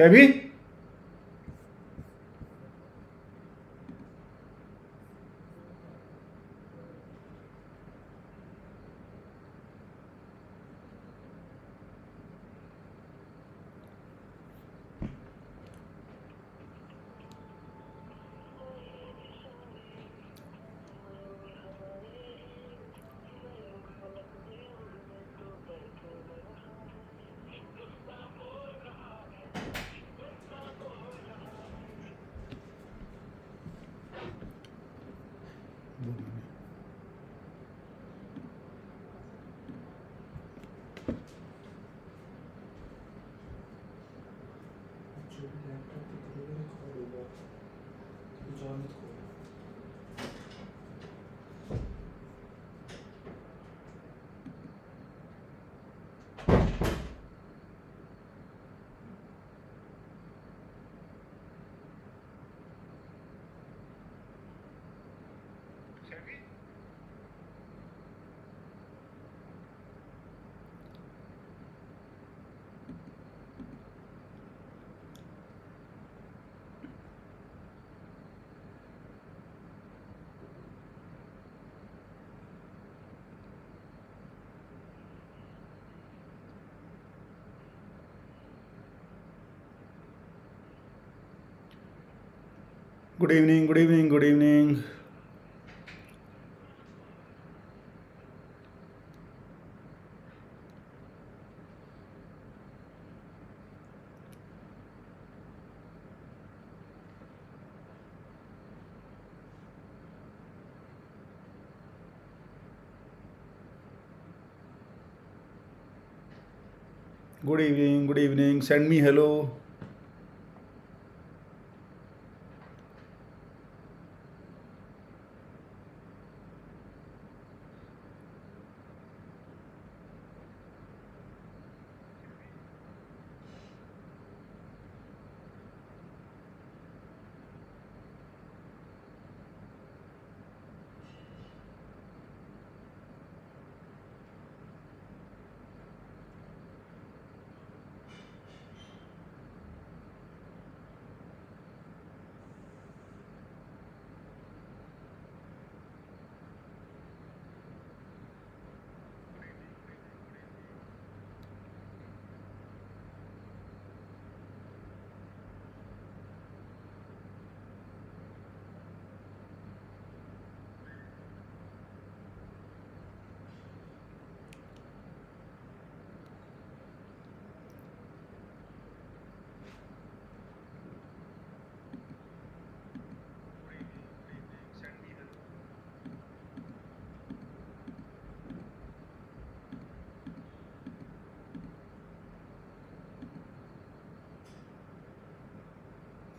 सभी कैबी Good evening, good evening, good evening. Good evening, good evening. Send me hello.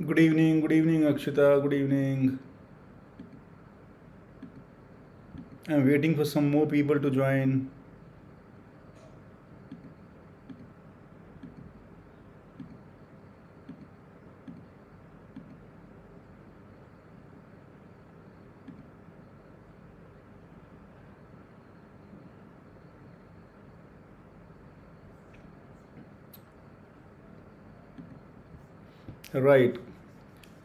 Good evening, good evening, Akshita. Good evening. I'm waiting for some more people to join. Right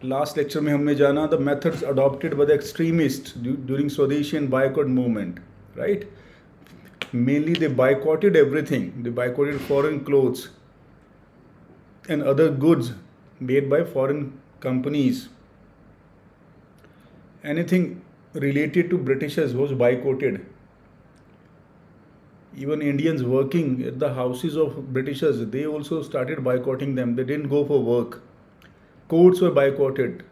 last lecture में हमने जाना the methods adopted by the extremist during Swadeshi and boycott movement right mainly they boycotted everything they boycotted foreign clothes and other goods made by foreign companies anything related to britishers was boycotted even indians working at the houses of britishers they also started boycotting them they didn't go for work Courts were boycotted.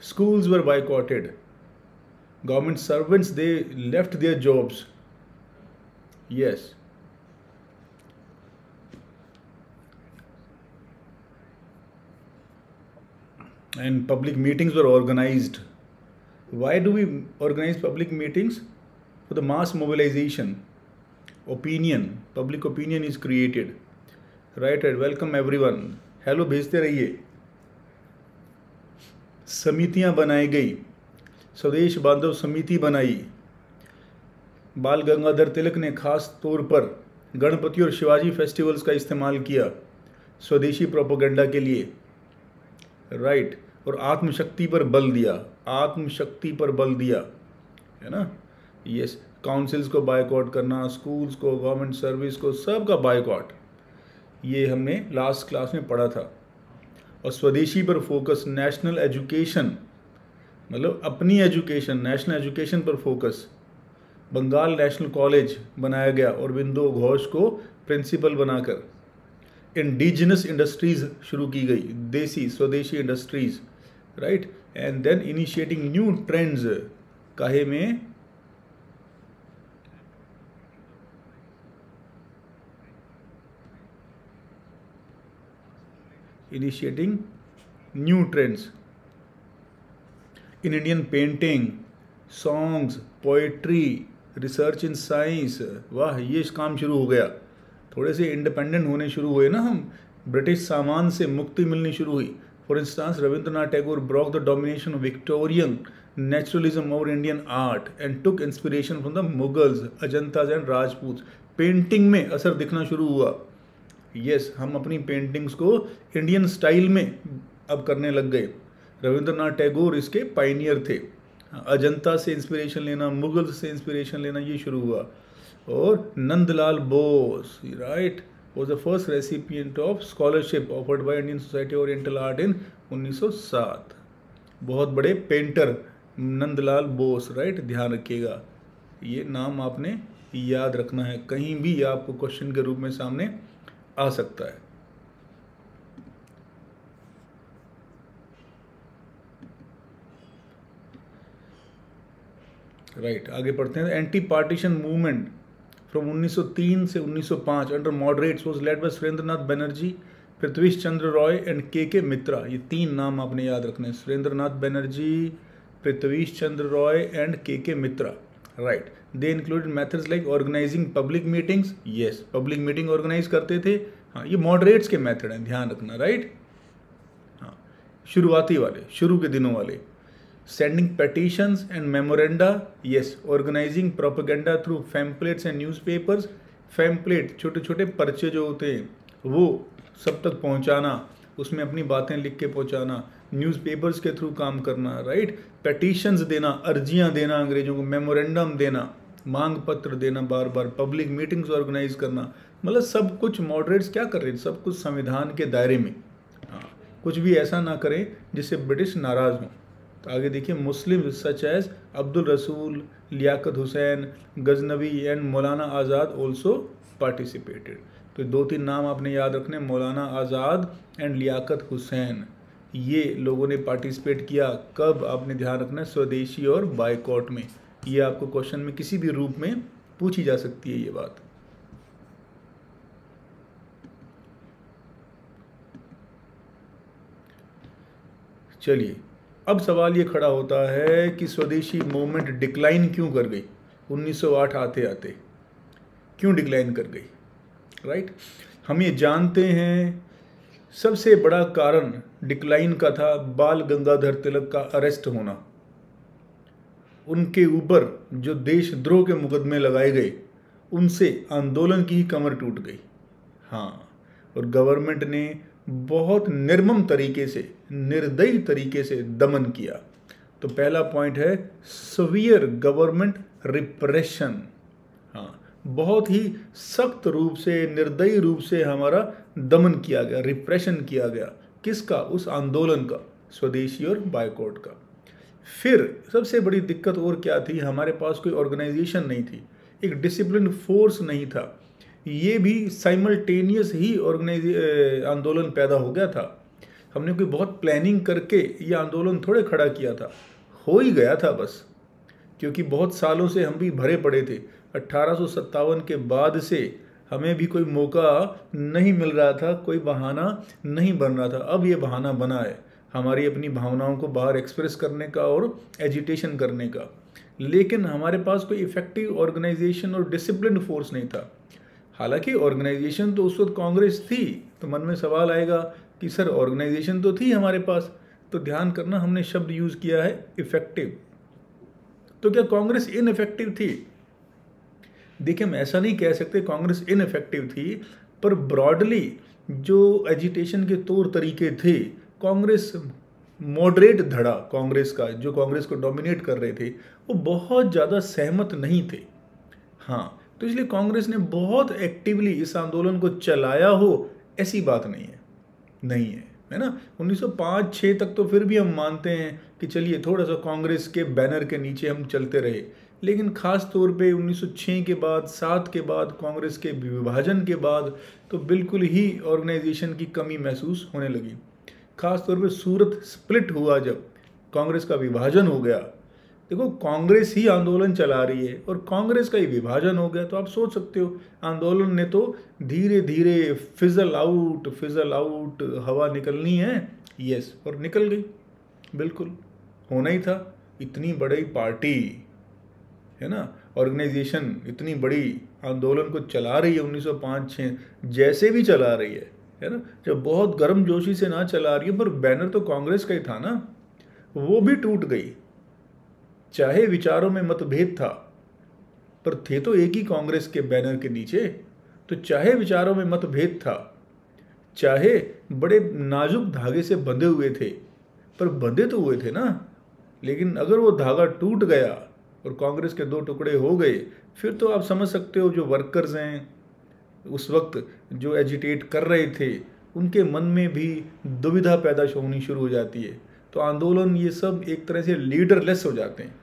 Schools were boycotted. Government servants, they left their jobs. Yes. And public meetings were organized. Why do we organize public meetings? For the mass mobilization. Opinion, public opinion is created. Right, right. Welcome everyone. Hello, भेजते रहिए समितियाँ बनाई गई। स्वदेश बांधव समिति बनाई। बाल गंगाधर तिलक ने खास तौर पर गणपति और शिवाजी फेस्टिवल्स का इस्तेमाल किया स्वदेशी प्रोपोगंडा के लिए। राइट, और आत्मशक्ति पर बल दिया, आत्मशक्ति पर बल दिया, है ना? यस काउंसिल्स को बायकॉट करना स्कूल्स को गवर्नमेंट सर्विस को सब का बायकॉट ये हमने लास्ट क्लास में पढ़ा था। और स्वदेशी पर फोकस नेशनल एजुकेशन मतलब अपनी एजुकेशन नेशनल एजुकेशन पर फोकस बंगाल नेशनल कॉलेज बनाया गया और बिंदु घोष को प्रिंसिपल बनाकर इंडिजिनस इंडस्ट्रीज़ शुरू की गई, देसी, swadeshi industries right and then initiating new trends काहे में initiating new trends. In Indian painting, songs, poetry, research in science वाह ये काम शुरू हो गया। थोड़े से इंडिपेंडेंट होने शुरू हुए ना हम। ब्रिटिश सामान से मुक्ति मिलनी शुरू हुई। For instance Rabindranath Tagore broke the domination Victorian naturalism over Indian art and took inspiration from the Mughals Ajanta and Rajput painting में असर दिखना शुरू हुआ। यस हम अपनी पेंटिंग्स को इंडियन स्टाइल में अब करने लग गए। रविंद्रनाथ टैगोर इसके पाइनियर थे। अजंता से इंस्पिरेशन लेना, मुगल से इंस्पिरेशन लेना, ये शुरू हुआ। और Nandalal Bose right was the first recipient of scholarship offered by Indian Society Oriental Art in 1907 बहुत बड़े पेंटर नंदलाल बोस राइट ध्यान रखिएगा। ये नाम आपने याद रखना है। कहीं भी आपको क्वेश्चन के रूप में सामने आ सकता है। राइट right, आगे पढ़ते हैं। एंटी पार्टीशन मूवमेंट फ्रॉम 1903 से 1905 under moderates was led by Surendranath Banerjee Prithwish Chandra Roy and K K Mitra ये तीन नाम आपने याद रखने हैं। Surendranath Banerjee Prithwish Chandra Roy and K K Mitra right they included methods like organising public meetings yes public meeting organise करते थे। हाँ ये मॉडरेट्स के मेथड हैं, ध्यान रखना राइट हाँ शुरुआती वाले, शुरू के दिनों वाले। Sending petitions and memoranda yes organising propaganda through pamphlets and newspapers pamphlet छोटे छोटे पर्चे जो होते हैं, वो सब तक पहुंचाना, उसमें अपनी बातें लिख के पहुंचाना। न्यूज़पेपर्स के थ्रू काम करना राइट पेटिशंस देना, अर्जियाँ देना अंग्रेज़ों को मेमोरेंडम देना, मांग पत्र देना बार बार पब्लिक मीटिंग्स ऑर्गेनाइज करना। मतलब सब कुछ मॉडरेट्स क्या कर रहे हैं? सब कुछ संविधान के दायरे में। हाँ कुछ भी ऐसा ना करें जिससे ब्रिटिश नाराज़ हों। तो आगे देखिए, मुस्लिम सच एज अब्दुल रसूल, Liaquat Hussain Ghaznavi and Maulana Azad also participated तो दो तीन नाम आपने याद रखने मौलाना आज़ाद एंड लियाकत हुसैन। ये लोगों ने पार्टिसिपेट किया। कब आपने ध्यान रखना है? स्वदेशी और बायकॉट में। ये आपको क्वेश्चन में किसी भी रूप में पूछी जा सकती है ये बात। चलिए, अब सवाल ये खड़ा होता है कि स्वदेशी मूवमेंट डिक्लाइन क्यों कर गई? 1908 आते आते। क्यों डिक्लाइन कर गई? राइट हम ये जानते हैं सबसे बड़ा कारण डिक्लाइन का था बाल गंगाधर तिलक का अरेस्ट होना। उनके ऊपर जो देशद्रोह के मुकदमे लगाए गए, उनसे आंदोलन की ही कमर टूट गई। हाँ और गवर्नमेंट ने बहुत निर्मम तरीके से, निर्दयी तरीके से दमन किया। तो पहला पॉइंट है सवियर गवर्नमेंट रिप्रेशन बहुत ही सख्त रूप से, निर्दयी रूप से हमारा दमन किया गया रिप्रेशन किया गया। किसका? उस आंदोलन का, स्वदेशी और बायकॉट का। फिर सबसे बड़ी दिक्कत और क्या थी? हमारे पास कोई ऑर्गेनाइजेशन नहीं थी, एक डिसिप्लिन फोर्स नहीं था। ये भी साइमल्टेनियस ही ऑर्गेनाइज आंदोलन पैदा हो गया था। हमने कोई बहुत प्लानिंग करके ये आंदोलन थोड़े खड़ा किया था। हो ही गया था बस, क्योंकि बहुत सालों से हम भी भरे पड़े थे। अट्ठारह के बाद से हमें भी कोई मौका नहीं मिल रहा था, कोई बहाना नहीं बन रहा था। अब ये बहाना बना है हमारी अपनी भावनाओं को बाहर एक्सप्रेस करने का और एजिटेशन करने का। लेकिन हमारे पास कोई इफ़ेक्टिव ऑर्गेनाइजेशन और डिसिप्लिन फोर्स नहीं था। हालाँकि ऑर्गेनाइजेशन तो उस वक्त कांग्रेस थी तो मन में सवाल आएगा कि सर ऑर्गेनाइजेशन तो थी हमारे पास तो ध्यान करना हमने शब्द यूज़ किया है इफ़ेक्टिव तो क्या कांग्रेस इनफेक्टिव थी? देखिए, हम ऐसा नहीं कह सकते कांग्रेस इनफेक्टिव थी, पर ब्रॉडली जो एजिटेशन के तौर तरीके थे, कांग्रेस मॉडरेट धड़ा कांग्रेस का, जो कांग्रेस को डोमिनेट कर रहे थे, वो बहुत ज़्यादा सहमत नहीं थे। हाँ तो इसलिए कांग्रेस ने बहुत एक्टिवली इस आंदोलन को चलाया हो, ऐसी बात नहीं है। नहीं है है ना? 1905-6 तक तो फिर भी हम मानते हैं कि चलिए, थोड़ा सा कांग्रेस के बैनर के नीचे हम चलते रहे। लेकिन ख़ास तौर पे 1906 के बाद, सात के बाद, कांग्रेस के विभाजन के बाद तो बिल्कुल ही ऑर्गेनाइजेशन की कमी महसूस होने लगी। ख़ास तौर पे सूरत स्प्लिट हुआ जब कांग्रेस का विभाजन हो गया। देखो, कांग्रेस ही आंदोलन चला रही है और कांग्रेस का ही विभाजन हो गया तो आप सोच सकते हो, आंदोलन ने तो धीरे धीरे फिजल आउट फिजल आउट, हवा निकलनी है, यस, और निकल गई। बिल्कुल, होना ही था, इतनी बड़ी पार्टी। है ना? ऑर्गेनाइजेशन इतनी बड़ी आंदोलन को चला रही है 1905-6 जैसे भी चला रही है है ना? जब बहुत गर्म जोशी से ना चला रही है, पर बैनर तो कांग्रेस का ही था ना? वो भी टूट गई। चाहे विचारों में मतभेद था, पर थे तो एक ही कांग्रेस के बैनर के नीचे। तो चाहे विचारों में मतभेद था, चाहे बड़े नाजुक धागे से बंधे हुए थे, पर बंधे तो हुए थे ना? लेकिन अगर वो धागा टूट गया और कांग्रेस के दो टुकड़े हो गए, फिर तो आप समझ सकते हो जो वर्कर्स हैं, उस वक्त जो एजिटेट कर रहे थे, उनके मन में भी दुविधा पैदा होनी शुरू हो जाती है। तो आंदोलन ये सब एक तरह से लीडरलेस हो जाते हैं।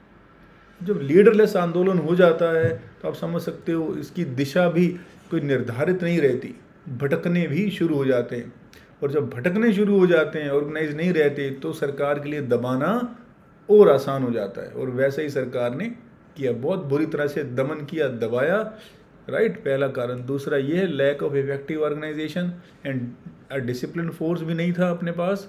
जब लीडरलेस आंदोलन हो जाता है तो आप समझ सकते हो इसकी दिशा भी कोई निर्धारित नहीं रहती, भटकने भी शुरू हो जाते हैं। और जब भटकने शुरू हो जाते हैं ऑर्गेनाइज नहीं रहते तो सरकार के लिए दबाना और आसान हो जाता है। और वैसे ही सरकार ने किया, बहुत बुरी तरह से दमन किया, दबाया राइट पहला कारण। दूसरा ये है lack of effective organisation and discipline force भी नहीं था अपने पास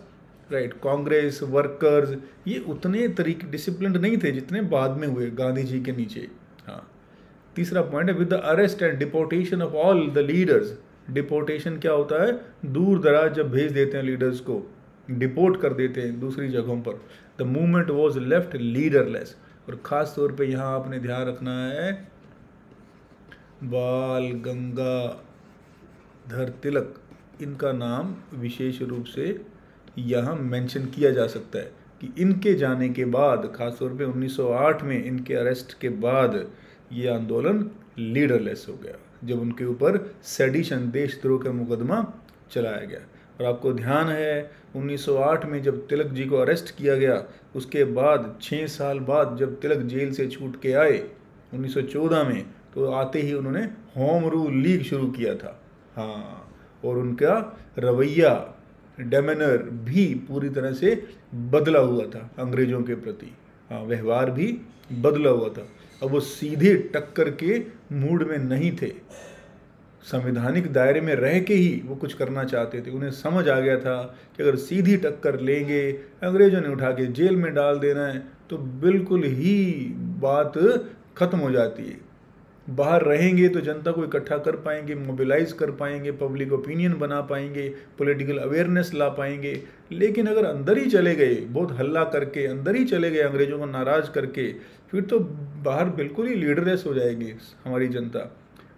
राइट कांग्रेस वर्कर्स ये उतने तरीके डिसिप्लिन नहीं थे जितने बाद में हुए, गांधी जी के नीचे। हाँ। तीसरा पॉइंट है with the arrest and deportation of all the leaders deportation क्या होता है? दूर दराज जब भेज देते हैं लीडर्स को डिपोर्ट कर देते हैं दूसरी जगहों पर। The movement was left leaderless और ख़ास तौर पे यहाँ आपने ध्यान रखना है, बाल, गंगा, धर, तिलक, इनका नाम विशेष रूप से यहाँ मेंशन किया जा सकता है कि इनके जाने के बाद खासतौर पे 1908 में इनके अरेस्ट के बाद ये आंदोलन लीडरलेस हो गया, जब उनके ऊपर सेडिशन देशद्रोह का मुकदमा चलाया गया। और आपको ध्यान है 1908 में जब तिलक जी को अरेस्ट किया गया, उसके बाद छः साल बाद जब तिलक जेल से छूट के आए 1914 में तो आते ही उन्होंने होम रूल लीग शुरू किया था। हाँ और उनका रवैया, डेमेनर भी पूरी तरह से बदला हुआ था, अंग्रेज़ों के प्रति। हाँ व्यवहार भी बदला हुआ था। अब वो सीधे टक्कर के मूड में नहीं थे। संवैधानिक दायरे में रह के ही वो कुछ करना चाहते थे। उन्हें समझ आ गया था कि अगर सीधी टक्कर लेंगे, अंग्रेज़ों ने उठा के जेल में डाल देना है तो बिल्कुल ही बात खत्म हो जाती है। बाहर रहेंगे तो जनता को इकट्ठा कर पाएँगे मोबिलाइज कर पाएँगे पब्लिक ओपिनियन बना पाएँगे पॉलिटिकल अवेयरनेस ला पाएँगे। लेकिन अगर अंदर ही चले गए, बहुत हल्ला करके, अंदर ही चले गए अंग्रेज़ों को नाराज़ करके, फिर तो बाहर बिल्कुल ही लीडरलेस हो जाएगी हमारी जनता।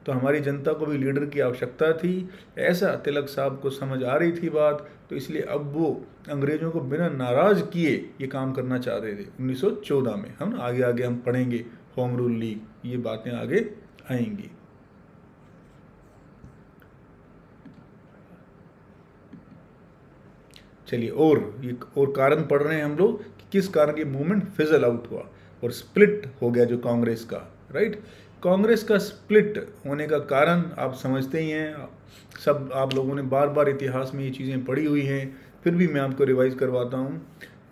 तो हमारी जनता को भी लीडर की आवश्यकता थी। ऐसा तिलक साहब को समझ आ रही थी बात तो इसलिए अब वो अंग्रेज़ों को बिना नाराज़ किए ये काम करना चाहते थे। 1914 में, हम आगे आगे हम पढ़ेंगे होम रूल लीग ये बातें आगे आएँगी। चलिए, और ये और कारण पढ़ रहे हैं हम लोग कि किस कारण ये मूवमेंट फिजल आउट हुआ और स्प्लिट हो गया जो कांग्रेस का राइट कांग्रेस का स्प्लिट होने का कारण आप समझते ही हैं। सब आप लोगों ने बार बार इतिहास में ये चीज़ें पढ़ी हुई हैं। फिर भी मैं आपको रिवाइज करवाता हूँ।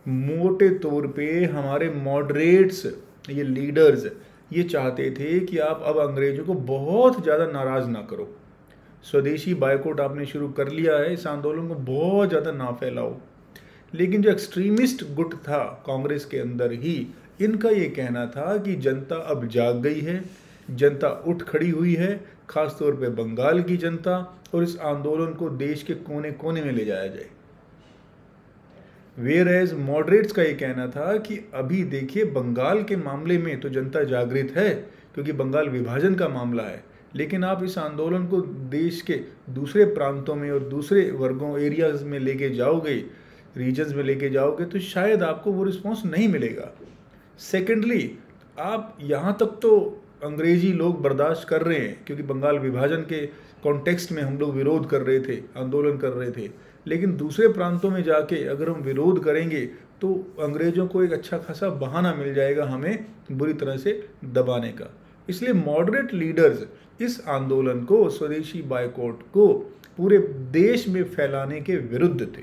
मोटे तौर पे हमारे मॉडरेट्स, ये लीडर्स, ये चाहते थे कि आप अब अंग्रेज़ों को बहुत ज़्यादा नाराज़ ना करो। स्वदेशी बायकोट आपने शुरू कर लिया है, इस आंदोलन को बहुत ज़्यादा ना फैलाओ। लेकिन जो एक्सट्रीमिस्ट गुट था कांग्रेस के अंदर ही, इनका ये कहना था कि जनता अब जाग गई है। जनता उठ खड़ी हुई है, खासतौर पे बंगाल की जनता, और इस आंदोलन को देश के कोने कोने में ले जाया जाए। वेयर एज मॉडरेट्स का ये कहना था कि अभी देखिए, बंगाल के मामले में तो जनता जागृत है, क्योंकि बंगाल विभाजन का मामला है। लेकिन आप इस आंदोलन को देश के दूसरे प्रांतों में और दूसरे वर्गों एरियाज़ में लेके जाओगे रीजन्स में लेके जाओगे तो शायद आपको वो रिस्पॉन्स नहीं मिलेगा। सेकेंडली आप यहाँ तक तो अंग्रेज़ी लोग बर्दाश्त कर रहे हैं, क्योंकि बंगाल विभाजन के कॉन्टेक्स्ट में हम लोग विरोध कर रहे थे, आंदोलन कर रहे थे। लेकिन दूसरे प्रांतों में जाके अगर हम विरोध करेंगे तो अंग्रेज़ों को एक अच्छा खासा बहाना मिल जाएगा हमें बुरी तरह से दबाने का। इसलिए मॉडरेट लीडर्स इस आंदोलन को, स्वदेशी बायकॉट को पूरे देश में फैलाने के विरुद्ध थे।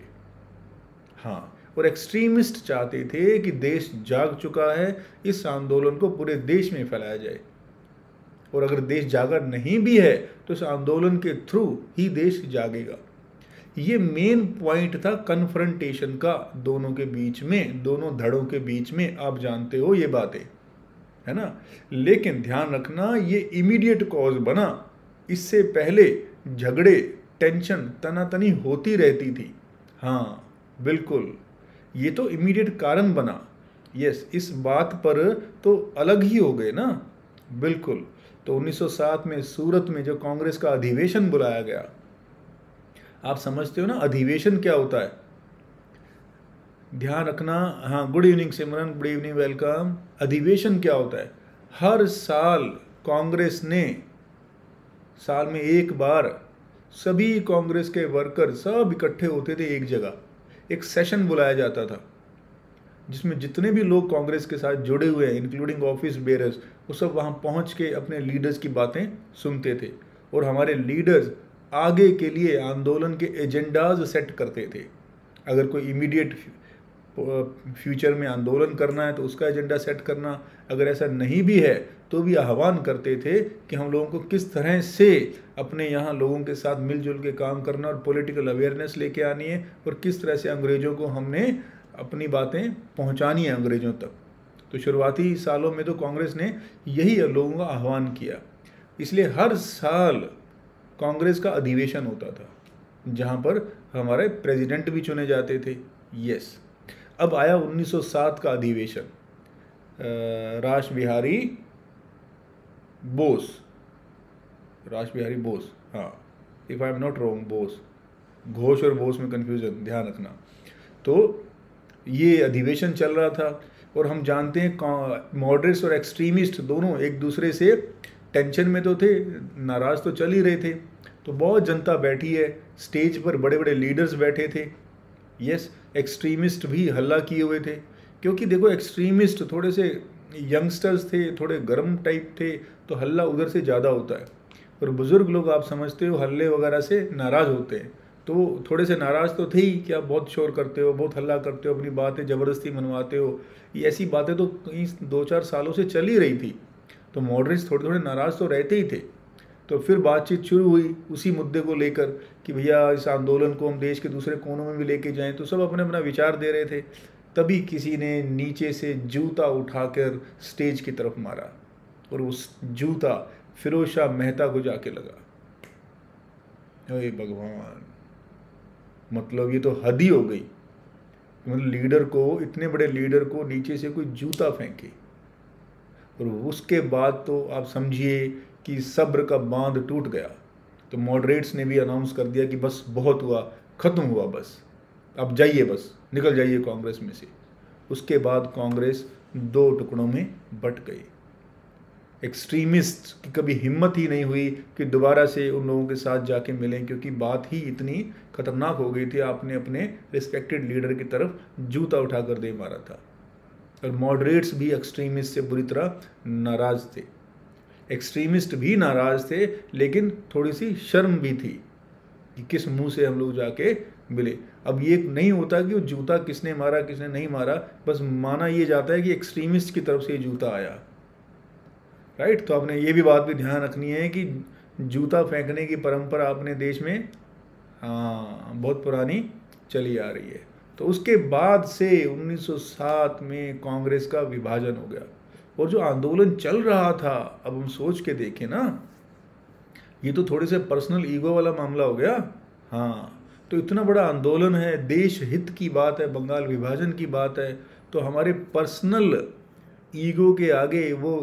हाँ और एक्सट्रीमिस्ट चाहते थे कि देश जाग चुका है, इस आंदोलन को पूरे देश में फैलाया जाए। और अगर देश जागा नहीं भी है तो इस आंदोलन के थ्रू ही देश जागेगा। ये मेन पॉइंट था कन्फ्रंटेशन का, दोनों के बीच में, दोनों धड़ों के बीच में, आप जानते हो ये बातें, है ना? लेकिन ध्यान रखना, ये इमीडिएट कॉज बना। इससे पहले झगड़े टेंशन तनातनी होती रहती थी। हाँ बिल्कुल। ये तो इमीडिएट कारण बना। यस इस बात पर तो अलग ही हो गए ना? बिल्कुल। तो 1907 में सूरत में जो कांग्रेस का अधिवेशन बुलाया गया, आप समझते हो ना अधिवेशन क्या होता है? ध्यान रखना हाँ good evening Simran, good evening, welcome. अधिवेशन क्या होता है? हर साल कांग्रेस ने साल में एक बार सभी कांग्रेस के वर्कर सब इकट्ठे होते थे एक जगह। एक सेशन बुलाया जाता था, जिसमें जितने भी लोग कांग्रेस के साथ जुड़े हुए हैं इंक्लूडिंग ऑफ़िस बेरर्स वो सब वहाँ पहुँच के अपने लीडर्स की बातें सुनते थे और हमारे लीडर्स आगे के लिए आंदोलन के एजेंडाज सेट करते थे। अगर कोई इमीडिएट फ्यूचर में आंदोलन करना है तो उसका एजेंडा सेट करना। अगर ऐसा नहीं भी है तो भी आह्वान करते थे कि हम लोगों को किस तरह से अपने यहाँ लोगों के साथ मिलजुल के काम करना और पॉलिटिकल अवेयरनेस लेके आनी है और किस तरह से अंग्रेज़ों को हमने अपनी बातें पहुँचानी है अंग्रेज़ों तक। तो शुरुआती सालों में तो कांग्रेस ने यही लोगों का आह्वान किया। इसलिए हर साल कांग्रेस का अधिवेशन होता था, जहाँ पर हमारे प्रेसिडेंट भी चुने जाते थे। यस, अब आया 1907 का अधिवेशन। राज बिहारी बोस राज बिहारी बोस हाँ if I am not wrong Bose, Ghosh और बोस में कंफ्यूजन ध्यान रखना। तो ये अधिवेशन चल रहा था। और हम जानते हैं मॉडरेट्स और एक्सट्रीमिस्ट दोनों एक दूसरे से टेंशन में तो थे, नाराज़ तो चल ही रहे थे। तो बहुत जनता बैठी है स्टेज पर बड़े बड़े लीडर्स बैठे थे। यस एक्सट्रीमिस्ट भी हल्ला किए हुए थे। क्योंकि देखो एक्सट्रीमिस्ट थोड़े से यंगस्टर्स थे, थोड़े गर्म टाइप थे तो हल्ला उधर से ज़्यादा होता है। और बुज़ुर्ग लोग आप समझते हो, हल्ले वगैरह से नाराज़ होते हैं। तो थोड़े से नाराज़ तो थे ही कि आप बहुत शोर करते हो, बहुत हल्ला करते हो, अपनी बातें ज़बरदस्ती मनवाते हो। ये ऐसी बातें तो कई दो चार सालों से चल ही रही थी। तो मॉडरेट्स थोड़े थोड़े नाराज़ तो रहते ही थे। तो फिर बातचीत शुरू हुई उसी मुद्दे को लेकर कि भैया, इस आंदोलन को हम देश के दूसरे कोनों में भी लेके जाएँ तो सब अपने अपना विचार दे रहे थे। तभी किसी ने नीचे से जूता उठाकर स्टेज की तरफ़ मारा और उस जूता फिरोज शाह मेहता को जाके लगा। अरे भगवान। मतलब ये तो हद ही हो गई। मतलब लीडर को, इतने बड़े लीडर को नीचे से कोई जूता फेंके। और उसके बाद तो आप समझिए कि सब्र का बाँध टूट गया। तो मॉडरेट्स ने भी अनाउंस कर दिया कि बस, बहुत हुआ, ख़त्म हुआ बस। अब जाइए बस, निकल जाइए कांग्रेस में से। उसके बाद कांग्रेस दो टुकड़ों में बट गई। एक्सट्रीमिस्ट की कभी हिम्मत ही नहीं हुई कि दोबारा से उन लोगों के साथ जाके मिलें, क्योंकि बात ही इतनी खतरनाक हो गई थी, आपने अपने रिस्पेक्टेड लीडर की तरफ़ जूता उठाकर दे मारा था। और मॉडरेट्स भी एक्सट्रीमिस्ट से बुरी तरह नाराज़ थे। एक्सट्रीमिस्ट भी नाराज़ थे, लेकिन थोड़ी सी शर्म भी थी कि किस मुँह से हम लोग जाके मिले। अब ये नहीं होता कि वो जूता किसने मारा, किसने नहीं मारा, बस माना ये जाता है कि एक्सट्रीमिस्ट की तरफ़ से ये जूता आया। राइट तो आपने ये भी बात भी ध्यान रखनी है कि जूता फेंकने की परंपरा अपने देश में हाँ बहुत पुरानी चली आ रही है। तो उसके बाद से 1907 में कांग्रेस का विभाजन हो गया। और जो आंदोलन चल रहा था, अब हम सोच के देखें ना, ये तो थोड़े से पर्सनल ईगो वाला मामला हो गया। हाँ तो इतना बड़ा आंदोलन है, देश हित की बात है, बंगाल विभाजन की बात है तो हमारे पर्सनल ईगो के आगे वो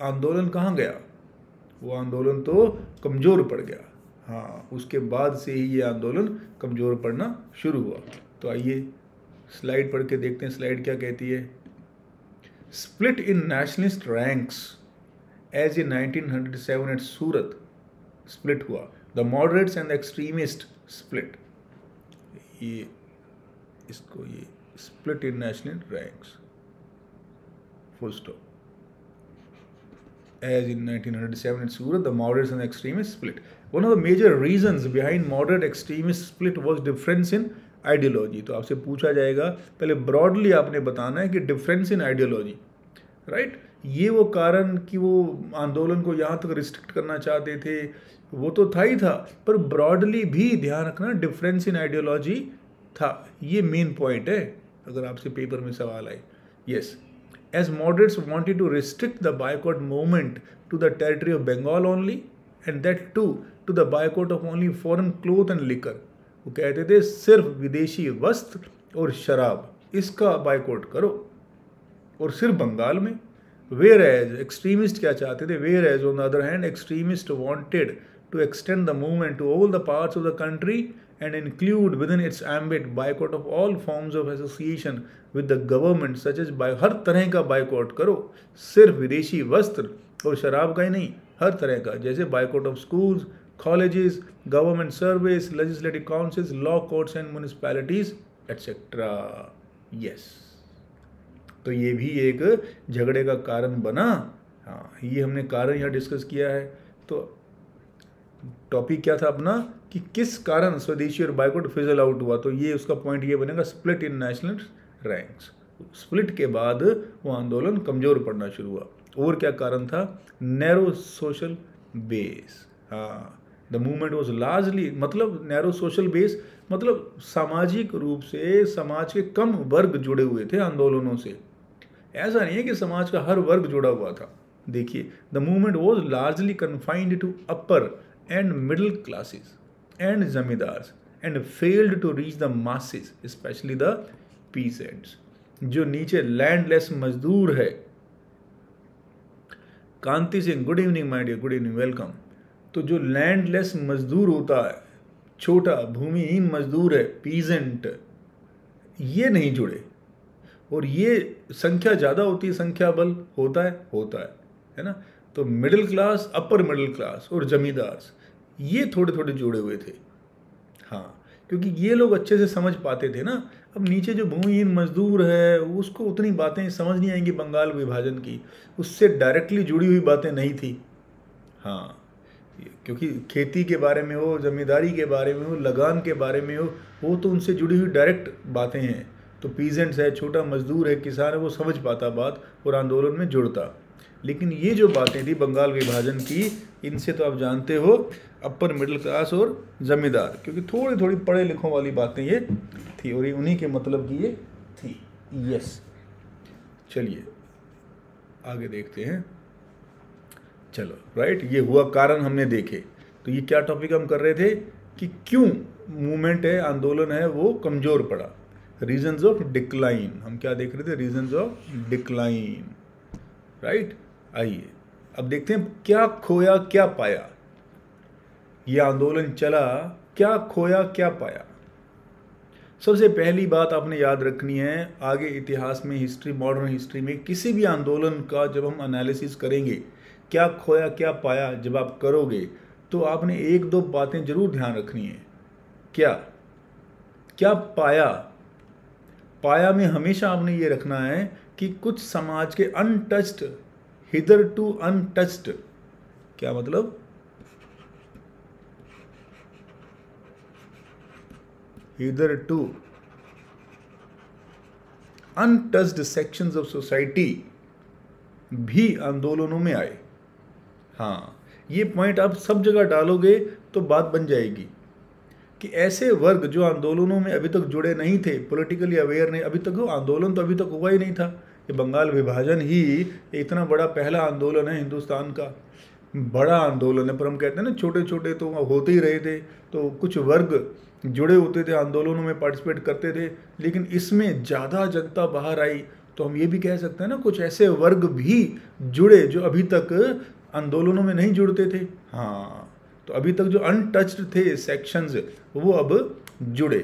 आंदोलन कहाँ गया? वो आंदोलन तो कमज़ोर पड़ गया। हाँ उसके बाद से ही ये आंदोलन कमज़ोर पड़ना शुरू हुआ। तो आइए, स्लाइड पढ़ के देखते हैं, स्लाइड क्या कहती है। Split in nationalist ranks, as in 1907 at Surat, split हुआ। The moderates and extremist split. ये, इसको ये, split in national ranks, full stop. As in 1907 in Surat, the moderates and the extremists split. One of the major reasons behind moderate extremist split was difference in ideology तो आपसे पूछा जाएगा पहले broadly आपने बताना है कि डिफरेंस इन आइडियोलॉजी राइट ये वो कारण कि वो आंदोलन को यहाँ तक रिस्ट्रिक्ट करना चाहते थे वो तो था ही था पर ब्रॉडली भी ध्यान रखना डिफरेंस इन आइडियोलॉजी था ये मेन पॉइंट है अगर आपसे पेपर में सवाल आए yes yes. As moderates wanted to restrict the boycott movement to the territory of Bengal only and that too to the boycott of only foreign cloth and liquor वो कहते थे सिर्फ़ विदेशी वस्त्र और शराब इसका बाइकआउट करो और सिर्फ़ बंगाल में वेयर एज एक्सट्रीमिस्ट क्या चाहते थे whereas on the other hand extremist wanted to extend the movement to all the parts of the country and include within its ambit boycott of all forms of association with the government, such as by, हर तरह का boycott करो। सिर्फ़ विदेशी वस्त्र और शराब का ही नहीं, हर तरह का। जैसे boycott of schools colleges government service legislative councils law courts and municipalities etcetera yes तो ये भी एक झगड़े का कारण बना। हाँ ये हमने कारण यहाँ डिस्कस किया है। तो टॉपिक क्या था अपना कि किस कारण स्वदेशी और बाइकआउट फिजल आउट हुआ? तो ये उसका पॉइंट ये बनेगा split in national ranks split के बाद वो आंदोलन कमज़ोर पड़ना शुरू हुआ। और क्या कारण था? नैरो सोशल बेस हाँ द मूवमेंट वॉज़ लार्जली मतलब नैरो सोशल बेस मतलब सामाजिक रूप से समाज के कम वर्ग जुड़े हुए थे आंदोलनों से। ऐसा नहीं है कि समाज का हर वर्ग जुड़ा हुआ था। देखिए the movement was largely confined to upper and middle classes, and zamindars, and failed to reach the masses, especially the peasants जो नीचे लैंडलेस मजदूर है। Kanti Singh good evening my dear good evening welcome तो जो landless मजदूर होता है, छोटा भूमिहीन मजदूर है पीजेंट ये नहीं जुड़े। और ये संख्या ज़्यादा होती है संख्या बल होता है होता है है ना? तो middle class upper middle class और जमींदार, ये थोड़े थोड़े जुड़े हुए थे। हाँ क्योंकि ये लोग अच्छे से समझ पाते थे ना, अब नीचे जो भूमिहीन मजदूर है, उसको उतनी बातें समझ नहीं आएँगी बंगाल विभाजन की, उससे डायरेक्टली जुड़ी हुई बातें नहीं थी। हाँ क्योंकि खेती के बारे में हो, जमींदारी के बारे में हो, लगान के बारे में हो, वो तो उनसे जुड़ी हुई डायरेक्ट बातें हैं। तो पीजेंट्स है, छोटा मजदूर है, किसान है, वो समझ पाता बात और आंदोलन में जुड़ता। लेकिन ये जो बातें थी बंगाल विभाजन की, इनसे तो आप जानते हो अपर मिडिल क्लास और जमींदार, क्योंकि थोड़ी थोड़ी पढ़े लिखों वाली बातें ये थी और ये उन्हीं के मतलब की ये थी। यस चलिए, आगे देखते हैं। चलो राइट ये हुआ कारण हमने देखे। तो ये क्या टॉपिक हम कर रहे थे? कि क्यों मूवमेंट है, आंदोलन है, वो कमज़ोर पड़ा? रीजंस ऑफ़ डिक्लाइन हम क्या देख रहे थे? रीजंस ऑफ़ डिक्लाइन राइट आइए, अब देखते हैं क्या खोया, क्या पाया। ये आंदोलन चला, क्या खोया, क्या पाया। सबसे पहली बात आपने याद रखनी है, आगे इतिहास में हिस्ट्री मॉडर्न हिस्ट्री में किसी भी आंदोलन का जब हम एनालिसिस करेंगे, क्या खोया, क्या पाया जब आप करोगे तो आपने एक दो बातें ज़रूर ध्यान रखनी है। क्या? क्या पाया? पाया में हमेशा आपने ये रखना है कि कुछ समाज के अनटच्ड हिदर टू अनटच्ड, क्या मतलब? Hitherto untouched sections of society भी आंदोलनों में आए। हाँ ये पॉइंट आप सब जगह डालोगे तो बात बन जाएगी कि ऐसे वर्ग जो आंदोलनों में अभी तक जुड़े नहीं थे पॉलिटिकली अवेयर नहीं, अभी तक आंदोलन तो अभी तक हुआ ही नहीं था। कि बंगाल विभाजन ही इतना बड़ा पहला आंदोलन है हिंदुस्तान का। बड़ा आंदोलन है, पर हम कहते हैं ना छोटे छोटे तो होते ही रहे थे तो कुछ वर्ग जुड़े होते थे, आंदोलनों में पार्टिसिपेट करते थे, लेकिन इसमें ज़्यादा जनता बाहर आई तो हम ये भी कह सकते हैं ना, कुछ ऐसे वर्ग भी जुड़े जो अभी तक आंदोलनों में नहीं जुड़ते थे। हाँ तो अभी तक जो अनटच्ड थे सेक्शंस वो अब जुड़े।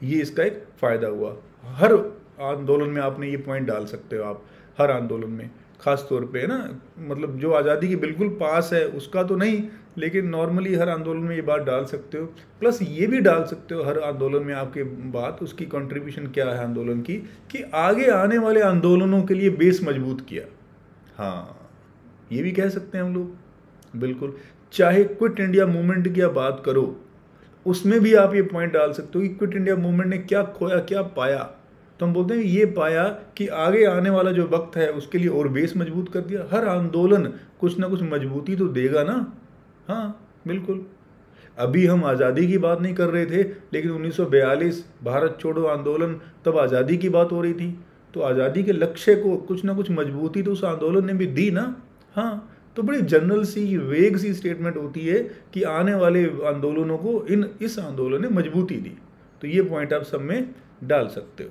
ये इसका एक फ़ायदा हुआ। हर आंदोलन में आपने ये पॉइंट डाल सकते हो आप, हर आंदोलन में, खास तौर पे, है ना? मतलब जो आज़ादी के बिल्कुल पास है, उसका तो नहीं, लेकिन नॉर्मली हर आंदोलन में ये बात डाल सकते हो। प्लस ये भी डाल सकते हो हर आंदोलन में आपके बात, उसकी कंट्रीब्यूशन क्या है आंदोलन की, कि आगे आने वाले आंदोलनों के लिए बेस मज़बूत किया। हाँ ये भी कह सकते हैं हम लोग, बिल्कुल। चाहे क्विट इंडिया मूवमेंट की आप बात करो, उसमें भी आप ये पॉइंट डाल सकते हो कि क्विट इंडिया मूवमेंट ने क्या खोया, क्या पाया। तो हम बोलते हैं ये पाया कि आगे आने वाला जो वक्त है, उसके लिए और बेस मज़बूत कर दिया। हर आंदोलन कुछ ना कुछ मजबूती तो देगा ना? हाँ बिल्कुल। अभी हम आज़ादी की बात नहीं कर रहे थे, लेकिन 1942 भारत छोड़ो आंदोलन, तब आज़ादी की बात हो रही थी। तो आज़ादी के लक्ष्य को कुछ ना कुछ मजबूती तो उस आंदोलन ने भी दी ना? हाँ तो बड़ी जनरल सी वेग सी स्टेटमेंट होती है कि आने वाले आंदोलनों को इन, इस आंदोलन ने मजबूती दी। तो ये पॉइंट आप सब में डाल सकते हो।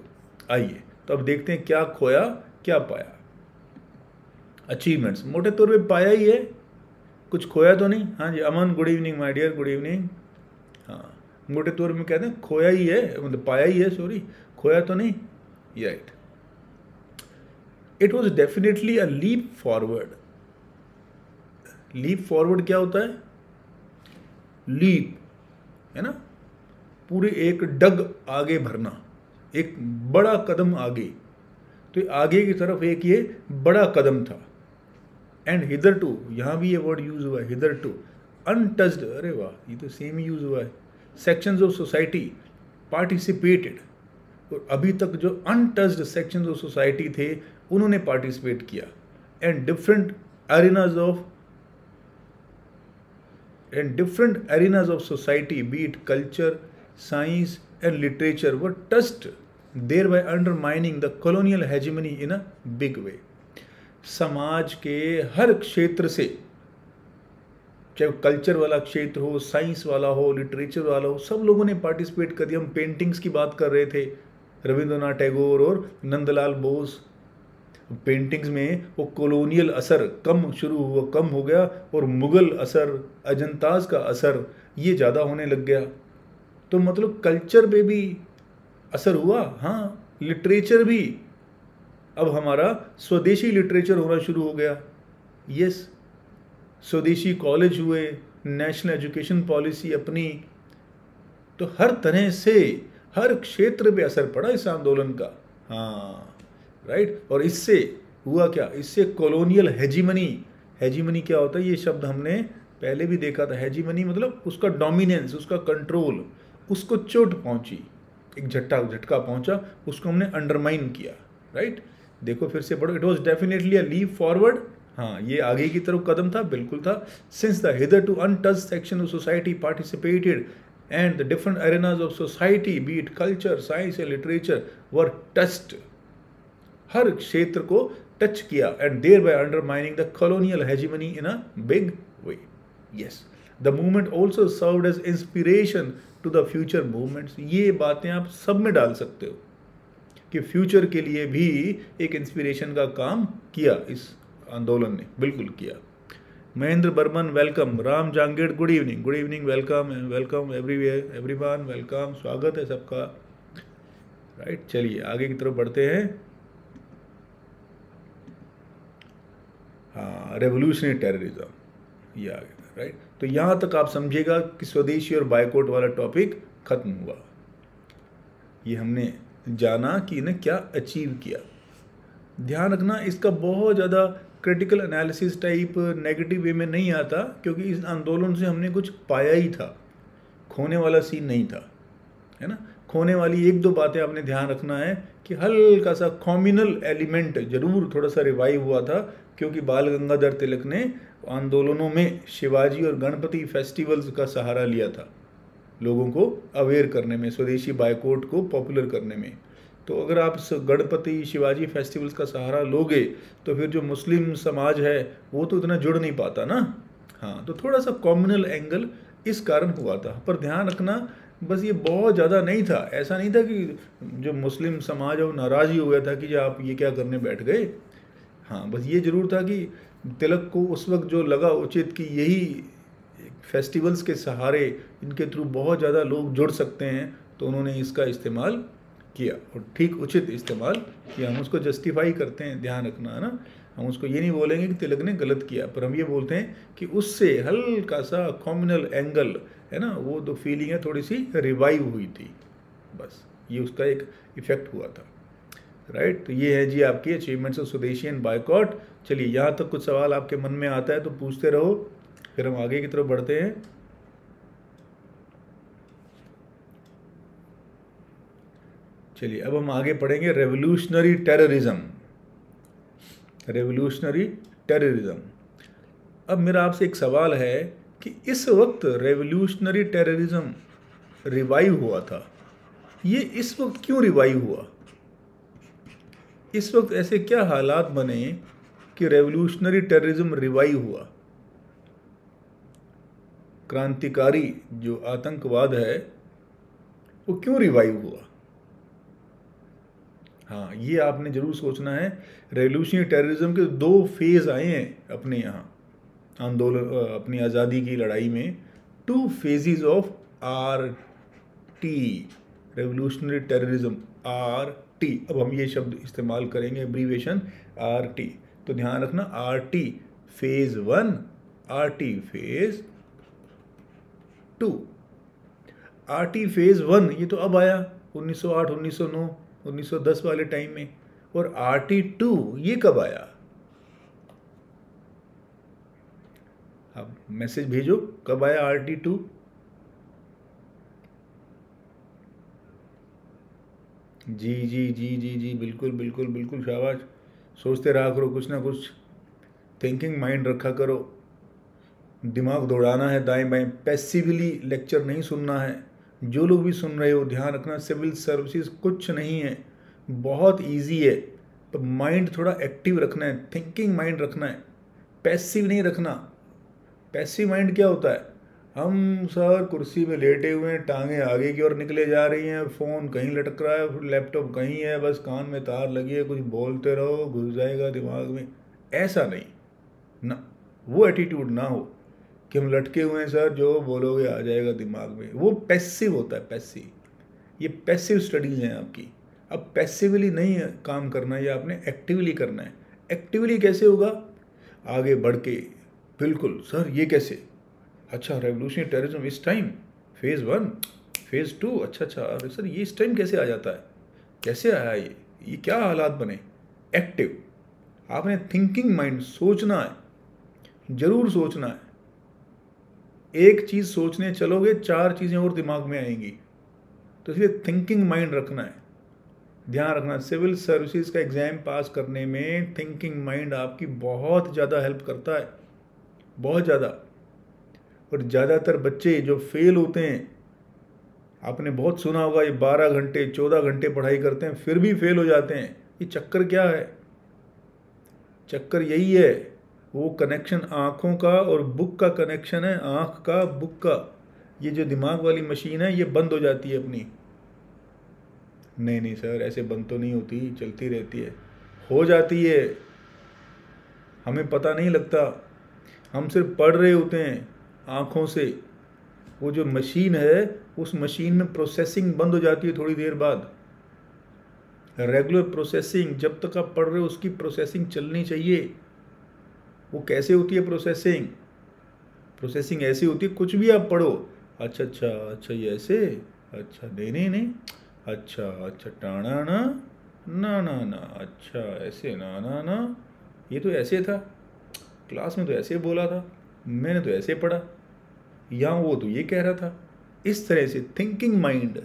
आइए तो अब देखते हैं क्या खोया, क्या पाया। अचीवमेंट्स मोटे तौर पे पाया ही है। कुछ खोया तो नहीं? हाँ जी, Aman good evening my dear good evening हाँ मोटे तौर में कहते हैं खोया ही है मतलब पाया ही है सॉरी खोया तो नहीं? Right it was definitely a leap forward leap forward क्या होता है? लीप है ना? पूरे एक डग आगे भरना। एक बड़ा कदम आगे। तो आगे की तरफ़ एक ये बड़ा कदम था। एंड हिदर टू यहाँ भी ये वर्ड यूज़ हुआ है हिदर टू अनटच्ड अरे वाह, ये तो सेम ही यूज़ हुआ है। सेक्शंस ऑफ़ सोसाइटी पार्टिसिपेटेड और अभी तक जो अनटच्ड सेक्शंस ऑफ़ सोसाइटी थे, उन्होंने पार्टिसिपेट किया। And different arenas of and different arenas of society be it culture science and literature were touched, thereby undermining the colonial hegemony in a big way. समाज के हर क्षेत्र से चाहे culture वाला क्षेत्र हो साइंस वाला हो लिटरेचर वाला हो सब लोगों ने पार्टिसिपेट कर दिया। हम पेंटिंग्स की बात कर रहे थे रविंद्रनाथ टैगोर और नंदलाल बोस। पेंटिंग्स में वो कॉलोनियल असर कम शुरू हुआ कम हो गया और मुग़ल असर अजंताज का असर ये ज़्यादा होने लग गया। तो मतलब कल्चर पे भी असर हुआ? हाँ लिटरेचर भी। अब हमारा स्वदेशी लिटरेचर होना शुरू हो गया। यस स्वदेशी कॉलेज हुए नेशनल एजुकेशन पॉलिसी अपनी। तो हर तरह से, हर क्षेत्र पे असर पड़ा इस आंदोलन का। हाँ राइट और इससे हुआ क्या? इससे कॉलोनियल हेजीमनी हेजीमनी क्या होता है? ये शब्द हमने पहले भी देखा था। हेजीमनी मतलब उसका डोमिनेंस उसका कंट्रोल उसको चोट पहुँची। एक झटका झटका पहुँचा, उसको हमने अंडरमाइन किया राइट देखो फिर से बढ़ो it was definitely a leap forward हाँ ये आगे की तरफ़ कदम था, बिल्कुल था। Since the hitherto untouch section of society participated and the different arenas of society be it culture science and literature were touched हर क्षेत्र को टच किया and thereby undermining the colonial hegemony in a big way yes the movement also serve as inspiration to the future movements ये बातें आप सब में डाल सकते हो कि फ्यूचर के लिए भी एक इंस्पिरेशन का काम किया इस आंदोलन ने, बिल्कुल किया। Mahendra Barman welcome Ram Jangid good evening good evening welcome welcome everywhere everyone welcome स्वागत है सबका। राइट चलिए, आगे की तरफ़ बढ़ते हैं। हाँ रेवोल्यूशनरी टेररिज्म ये आगे राइट तो यहाँ तक आप समझेगा कि स्वदेशी और बायकोट वाला टॉपिक खत्म हुआ। ये हमने जाना कि इन्हें क्या अचीव किया। ध्यान रखना, इसका बहुत ज़्यादा critical analysis type negative way में नहीं आता, क्योंकि इस आंदोलन से हमने कुछ पाया ही था। खोने वाला सीन नहीं था, है ना? खोने वाली एक दो बातें आपने ध्यान रखना है कि हल्का सा कॉम्युनल एलिमेंट ज़रूर थोड़ा सा रिवाइव हुआ था, क्योंकि बाल गंगाधर तिलक ने आंदोलनों में शिवाजी और गणपति फेस्टिवल्स का सहारा लिया था, लोगों को अवेयर करने में, स्वदेशी बायकोट को पॉपुलर करने में। तो अगर आप गणपति, शिवाजी फेस्टिवल्स का सहारा लोगे तो फिर जो मुस्लिम समाज है, वो तो इतना जुड़ नहीं पाता ना। हाँ तो थोड़ा सा कॉम्युनल एंगल इस कारण हुआ था। पर ध्यान रखना, बस ये बहुत ज़्यादा नहीं था। ऐसा नहीं था कि जो मुस्लिम समाज है, वो नाराज़ ही हो गया था कि जो आप ये क्या करने बैठ गए। हाँ बस ये ज़रूर था कि तिलक को उस वक्त जो लगा उचित कि यही फेस्टिवल्स के सहारे इनके थ्रू बहुत ज़्यादा लोग जुड़ सकते हैं तो उन्होंने इसका इस्तेमाल किया। और ठीक उचित इस्तेमाल किया हम उसको जस्टिफाई करते हैं, ध्यान रखना, है ना? हम उसको ये नहीं बोलेंगे कि तिलक ने गलत किया, पर हम ये बोलते हैं कि उससे हल्का सा कॉम्युनल एंगल है ना? वो तो फीलिंग है थोड़ी सी रिवाइव हुई थी, बस। ये उसका एक इफ़ेक्ट हुआ था। राइट तो ये है जी आपकी achievements of swadeshi and boycott चलिए, यहाँ तक कुछ सवाल आपके मन में आता है तो पूछते रहो, फिर हम आगे की तरफ़ बढ़ते हैं। चलिए, अब हम आगे पढ़ेंगे रेवोल्यूशनरी टेररिज्म रेवोल्यूशनरी टेररिज्म अब मेरा आपसे एक सवाल है कि इस वक्त रेवोल्यूशनरी टेररिज्म रिवाइव हुआ था। ये इस वक्त क्यों रिवाइव हुआ? इस वक्त ऐसे क्या हालात बने कि रेवोल्यूशनरी टेररिज्म रिवाइव हुआ? क्रांतिकारी जो आतंकवाद है, वो क्यों रिवाइव हुआ? हाँ ये आपने ज़रूर सोचना है। रेवोल्यूशनरी टेररिज्म के दो फ़ेज़ आए हैं अपने यहाँ, आंदोलन अपनी आज़ादी की लड़ाई में। Two phases of R T revolutionary terrorism R T अब हम ये शब्द इस्तेमाल करेंगे एब्रीवेशन आर टी तो ध्यान रखना R T phase one R T phase two R T phase one ये तो अब आया 1908 1909 1910 वाले टाइम में। और आर टी टू ये कब आया? अब मैसेज भेजो, कब आया आर टी टू जी जी जी जी जी, बिल्कुल बिल्कुल बिल्कुल, शाबाश। सोचते रहा करो, कुछ ना कुछ थिंकिंग माइंड रखा करो। दिमाग दौड़ाना है दाएँ बाएँ। पैसिवली लेक्चर नहीं सुनना है। जो लोग भी सुन रहे हो, ध्यान रखना सिविल सर्विसेज़ कुछ नहीं है। बहुत इजी है। तो माइंड थोड़ा एक्टिव रखना है। थिंकिंग माइंड रखना है। पैसिव नहीं रखना। पैसिव माइंड क्या होता है? हम सर कुर्सी में लेटे हुए हैं, टांगे आगे की ओर निकले जा रही हैं, फ़ोन कहीं लटक रहा है, लैपटॉप कहीं है, बस कान में तार लगी है, कुछ बोलते रहो, घुस जाएगा दिमाग में। ऐसा नहीं, ना, वो एटीट्यूड ना हो कि हम लटके हुए हैं, सर, जो बोलोगे आ जाएगा दिमाग में। वो पैसिव होता है पैसिव ये पैसिव स्टडीज़ हैं आपकी। अब पैसिवली नहीं काम करना, ये आपने एक्टिवली करना है। एक्टिवली कैसे होगा? आगे बढ़ के, बिल्कुल, सर, ये कैसे? अच्छा रेवोल्यूशनरी टेररिज्म इस time phase one phase two अच्छा अच्छा अरे सर, ये इस टाइम कैसे आ जाता है? कैसे आया ये? ये क्या हालात बने? एक्टिव आपने थिंकिंग माइंड सोचना है, ज़रूर सोचना है। एक चीज़ सोचने चलोगे, चार चीज़ें और दिमाग में आएँगी। तो इसलिए थिंकिंग माइंड रखना है। ध्यान रखना सिविल सर्विसेज़ का एग्ज़ाम पास करने में थिंकिंग माइंड आपकी बहुत ज़्यादा हेल्प करता है। बहुत ज़्यादा। और ज़्यादातर बच्चे जो फेल होते हैं, आपने बहुत सुना होगा, ये बारह घंटे, चौदह घंटे पढ़ाई करते हैं, फिर भी फेल हो जाते हैं। ये चक्कर क्या है? चक्कर यही है, वो कनेक्शन आँखों का और बुक का कनेक्शन है, आँख का बुक का। ये जो दिमाग वाली मशीन है, ये बंद हो जाती है अपनी। नहीं नहीं सर ऐसे बंद तो नहीं होती, चलती रहती है। हो जाती है। हमें पता नहीं लगता। हम सिर्फ़ पढ़ रहे होते हैं। आँखों से। वो जो मशीन है, उस मशीन में प्रोसेसिंग बंद हो जाती है थोड़ी देर बाद। रेगुलर प्रोसेसिंग जब तक आप पढ़ रहे हो, उसकी प्रोसेसिंग चलनी चाहिए। वो कैसे होती है प्रोसेसिंग प्रोसेसिंग ऐसी होती है, कुछ भी आप पढ़ो। अच्छा अच्छा अच्छा ये ऐसे? अच्छा नहीं नहीं नहीं। अच्छा अच्छा टाणा ना ना ना ना। अच्छा ऐसे, ना ना ना। ये तो ऐसे था। क्लास में तो ऐसे बोला था। मैंने तो ऐसे पढ़ा। या वो तो ये कह रहा था, इस तरह से thinking mind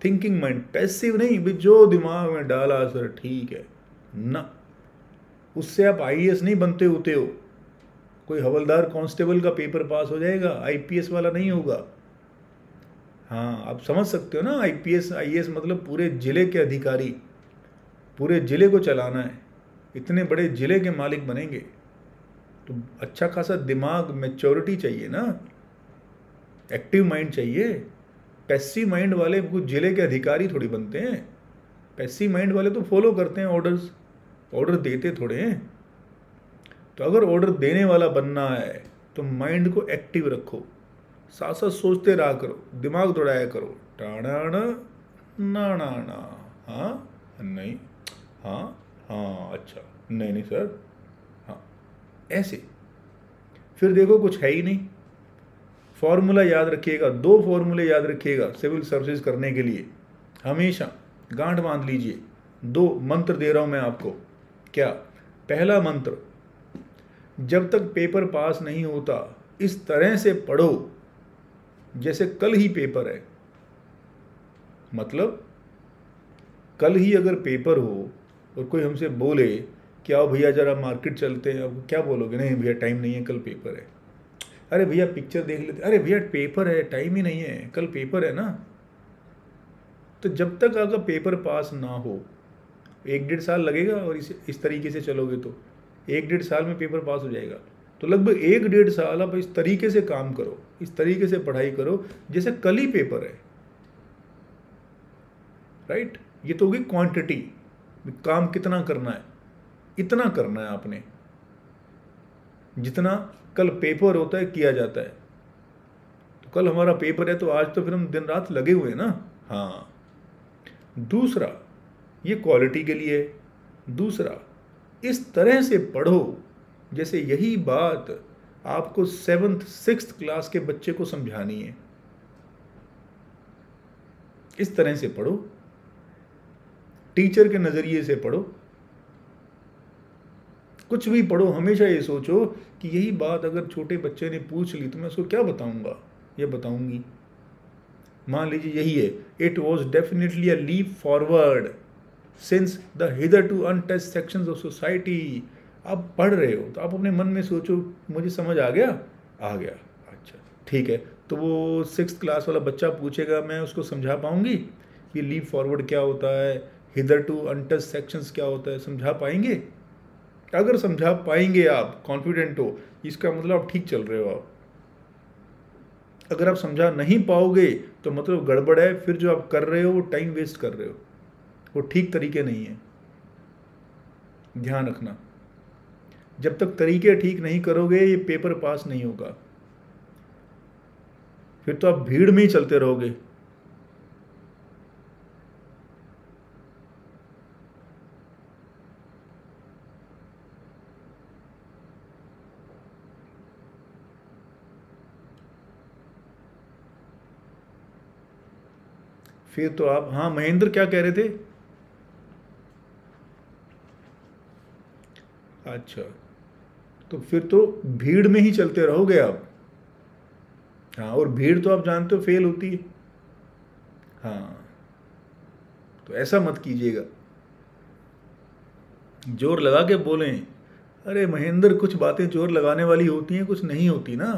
thinking mind passive नहीं, भी जो दिमाग में डाला, सर ठीक है, ना। उससे आप आई नहीं बनते होते हो। कोई हवलदार कांस्टेबल का पेपर पास हो जाएगा आईपीएस वाला नहीं होगा। हाँ आप समझ सकते हो ना आईपीएस आईएएस मतलब पूरे ज़िले के अधिकारी, पूरे ज़िले को चलाना है। इतने बड़े ज़िले के मालिक बनेंगे। तो अच्छा खासा दिमाग मेच्योरिटी चाहिए ना। एक्टिव माइंड चाहिए। पैसिव माइंड वाले कुछ ज़िले के अधिकारी थोड़ी बनते हैं। पैसिव माइंड वाले तो फॉलो करते हैं ऑर्डर्स ऑर्डर देते थोड़े हैं। तो अगर ऑर्डर देने वाला बनना है तो माइंड को एक्टिव रखो। साथ साथ सोचते रहा करो। दिमाग दौड़ाया करो। टाणा ना ना ना हाँ? नहीं। हाँ? हाँ अच्छा। नहीं नहीं सर हाँ। ऐसे। फिर देखो कुछ है ही नहीं। फॉर्मूला याद रखिएगा, दो फॉर्मूले याद रखिएगा सिविल सर्विसेज़ करने के लिए। हमेशा गांठ बाँध लीजिए। दो मंत्र दे रहा हूँ मैं आपको। क्या? पहला मंत्र, जब तक पेपर पास नहीं होता, इस तरह से पढ़ो जैसे कल ही पेपर है। मतलब कल ही अगर पेपर हो और कोई हमसे बोले कि आओ भैया जरा मार्केट चलते हैं, अब क्या बोलोगे? नहीं भैया, टाइम नहीं है, कल पेपर है। अरे भैया पिक्चर देख लेते, अरे भैया पेपर है टाइम ही नहीं है, कल पेपर है ना। तो जब तक अगर पेपर पास ना हो, एक डेढ़ साल लगेगा और इस इस तरीके से चलोगे तो एक डेढ़ साल में पेपर पास हो जाएगा। तो लगभग एक डेढ़ साल आप इस तरीके से काम करो, इस तरीके से पढ़ाई करो, जैसे कल ही पेपर है। राइट ये तो होगी क्वांटिटी काम कितना करना है? इतना करना है आपने। जितना कल पेपर होता है, किया जाता है। तो कल हमारा पेपर है तो आज तो फिर हम दिन रात लगे हुए हैं ना? हाँ। दूसरा, ये क्वालिटी के लिए। दूसरा, इस तरह से पढ़ो, जैसे यही बात आपको सेवन्थ सिक्स क्लास के बच्चे को समझानी है। इस तरह से पढ़ो। टीचर के नज़रिए से पढ़ो। कुछ भी पढ़ो, हमेशा ये सोचो कि यही बात अगर छोटे बच्चे ने पूछ ली तो मैं उसको क्या बताऊँगा? ये बताऊँगी। मान लीजिए यही है। It was definitely a leap forward since the hitherto untouch section of society आप पढ़ रहे हो तो आप अपने मन में सोचो, मुझे समझ आ गया? आ गया। अच्छा ठीक है। तो वो सिक्स क्लास वाला बच्चा पूछेगा, मैं उसको समझा पाऊँगी? कि लीप फॉरवर्ड क्या होता है? हिदर टू अनटच सेक्शंस क्या होता है? समझा पाएँगे? अगर समझा पाएँगे आप कॉन्फिडेंट हो, इसका मतलब आप ठीक चल रहे हो आप। अगर आप समझा नहीं पाओगे तो मतलब गड़बड़ है, फिर जो आप कर रहे हो, वो टाइम वेस्ट कर रहे हो। वो ठीक तरीके नहीं है। ध्यान रखना। जब तक तरीके ठीक नहीं करोगे, ये पेपर पास नहीं होगा। फिर तो आप भीड़ में ही चलते रहोगे। फिर तो आप हाँ महेंद्र क्या कह रहे थे? अच्छा तो फिर तो भीड़ में ही चलते रहोगे आप। हाँ और भीड़ तो आप जानते हो फेल होती है। हाँ तो ऐसा मत कीजिएगा। ज़ोर लगा के बोलें, अरे महेंद्र, कुछ बातें ज़ोर लगाने वाली होती हैं, कुछ नहीं होती ना।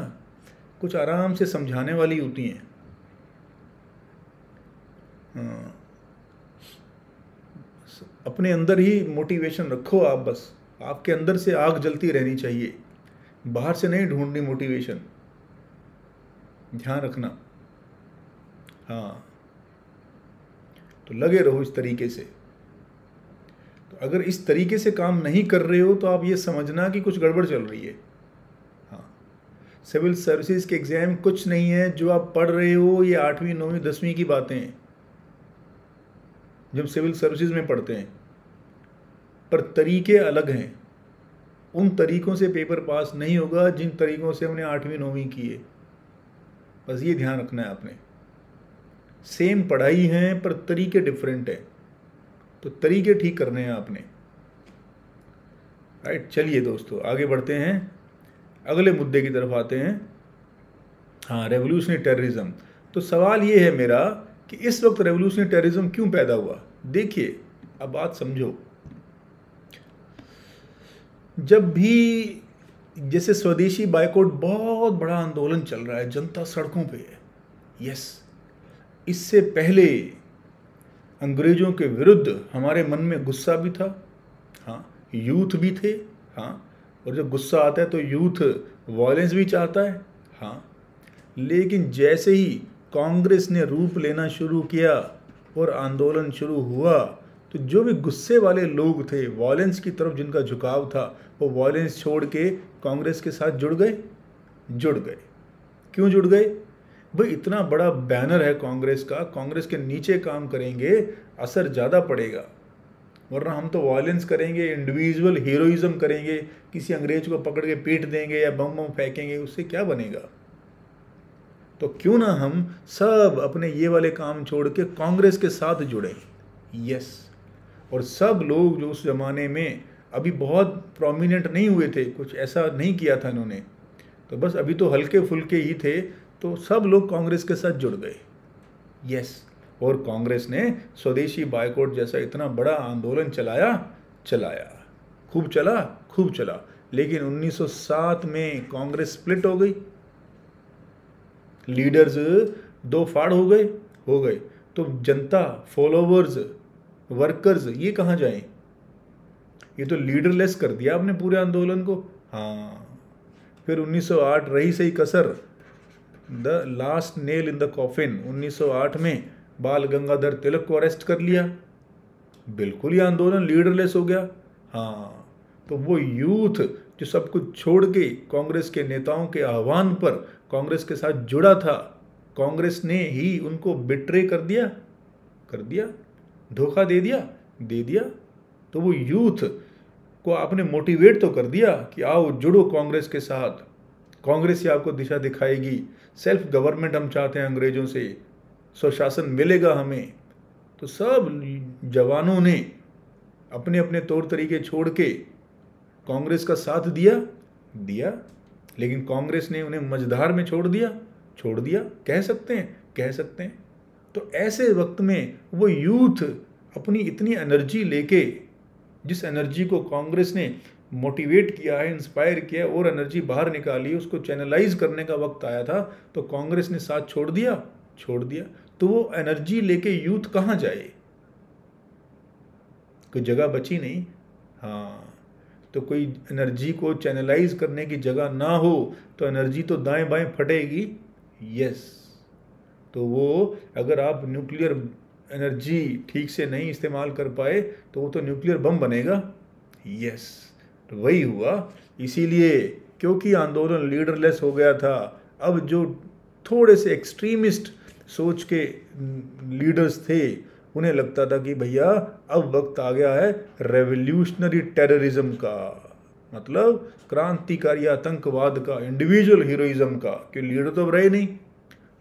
कुछ आराम से समझाने वाली होती हैं। अपने अंदर ही मोटिवेशन रखो आप बस। आपके अंदर से आग जलती रहनी चाहिए। बाहर से नहीं ढूंढनी मोटिवेशन ध्यान रखना। हाँ। तो लगे रहो इस तरीके से। तो अगर इस तरीके से काम नहीं कर रहे हो तो आप ये समझना कि कुछ गड़बड़ चल रही है। हाँ। सिविल सर्विसेज़ के एग्ज़ाम कुछ नहीं है, जो आप पढ़ रहे हो, ये आठवीं, नौवीं, दसवीं की बातें हैं। जब सिविल सर्विसेज़ में पढ़ते हैं, पर तरीके अलग हैं। उन तरीकों से पेपर पास नहीं होगा जिन तरीकों से हमने आठवीं, नौवीं की है बस ये ध्यान रखना है आपने। सेम पढ़ाई है, पर तरीके डिफरेंट हैं। तो तरीके ठीक करने हैं आपने। राइट, चलिए दोस्तों, आगे बढ़ते हैं। अगले मुद्दे की तरफ़ आते हैं। हाँ रेवोल्यूशनरी टेररिज्म। तो सवाल ये है मेरा कि इस वक्त रेवोल्यूशनरी टेररिज्म क्यों पैदा हुआ? देखिए, अब बात समझो। जब भी जैसे स्वदेशी बाइकआउट बहुत बड़ा आंदोलन चल रहा है, जनता सड़कों पे है। यस इससे पहले अंग्रेज़ों के विरुद्ध हमारे मन में गुस्सा भी था हाँ यूथ भी थे हाँ और जब गुस्सा आता है तो यूथ वायलेंस भी चाहता है हाँ। लेकिन जैसे ही कांग्रेस ने रूप लेना शुरू किया और आंदोलन शुरू हुआ तो जो भी गुस्से वाले लोग थे, वॉयलेंस की तरफ़ जिनका झुकाव था, वो वॉयलेंस छोड़ के कांग्रेस के साथ जुड़ गए? जुड़ गए। क्यों जुड़ गए? भाई, इतना बड़ा बैनर है कांग्रेस का, कांग्रेस के नीचे काम करेंगे, असर ज़्यादा पड़ेगा। वरना हम तो वायलेंस करेंगे इंडिविजुअल हीरोइज्म करेंगे, किसी अंग्रेज़ को पकड़ के पीट देंगे या बम बम फेंकेंगे, उससे क्या बनेगा? तो क्यों ना हम सब अपने ये वाले काम छोड़ के कांग्रेस के साथ जुड़े? यस और सब लोग जो उस ज़माने में अभी बहुत प्रोमिनेंट नहीं हुए थे, कुछ ऐसा नहीं किया था इन्होंने तो बस अभी तो हल्के फुल्के ही थे तो सब लोग कांग्रेस के साथ जुड़ गए। यस और कांग्रेस ने स्वदेशी बायकॉट जैसा इतना बड़ा आंदोलन चलाया चलाया। खूब चला खूब चला। लेकिन 1907 में कांग्रेस स्प्लिट हो गई। लीडर्स दो फाड़ हो गए हो गए। तो जनता फॉलोवर्स वर्कर्स ये कहाँ जाएँ? ये तो लीडरलेस कर दिया आपने पूरे आंदोलन को। हाँ। फिर 1908 रही सही कसर। The last nail in the coffin 1908 में बाल गंगाधर तिलक को अरेस्ट कर लिया। बिल्कुल ही आंदोलन लीडरलेस हो गया। हाँ। तो वो यूथ जो सब कुछ छोड़ के कांग्रेस के नेताओं के आह्वान पर कांग्रेस के साथ जुड़ा था, कांग्रेस ने ही उनको बिट्रे कर दिया कर दिया, धोखा दे दिया दे दिया तो वो यूथ को आपने मोटिवेट तो कर दिया कि आओ जुड़ो कांग्रेस के साथ। कांग्रेस ही आपको दिशा दिखाएगी। सेल्फ गवर्नमेंट हम चाहते हैं अंग्रेज़ों से। स्वशासन मिलेगा हमें। तो सब जवानों ने अपने अपने तौर तरीके छोड़ के कांग्रेस का साथ दिया दिया लेकिन कांग्रेस ने उन्हें मझधार में छोड़ दिया। छोड़ दिया? कह सकते हैं, कह सकते हैं। तो ऐसे वक्त में वो यूथ अपनी इतनी एनर्जी लेके, जिस एनर्जी को कांग्रेस ने मोटिवेट किया है, इंस्पायर किया है, और एनर्जी बाहर निकाली, उसको चैनलाइज करने का वक्त आया था तो कांग्रेस ने साथ छोड़ दिया छोड़ दिया। तो वो एनर्जी लेके यूथ कहाँ जाए? कोई जगह बची नहीं? हाँ। तो कोई एनर्जी को चैनलाइज करने की जगह ना हो तो एनर्जी तो दाएँ बाएँ फटेगी। यस तो वो अगर आप न्यूक्लियर एनर्जी ठीक से नहीं इस्तेमाल कर पाए तो वो तो न्यूक्लियर बम बनेगा। यस तो वही हुआ। इसीलिए क्योंकि आंदोलन लीडरलेस हो गया था, अब जो थोड़े से एक्सट्रीमिस्ट सोच के लीडर्स थे उन्हें लगता था कि भैया, अब वक्त आ गया है रेवोल्यूशनरी टेररिज्म का। मतलब क्रांतिकारी आतंकवाद का इंडिविजुअल हीरोइज्म का, कि लीडर तो अब रहे नहीं।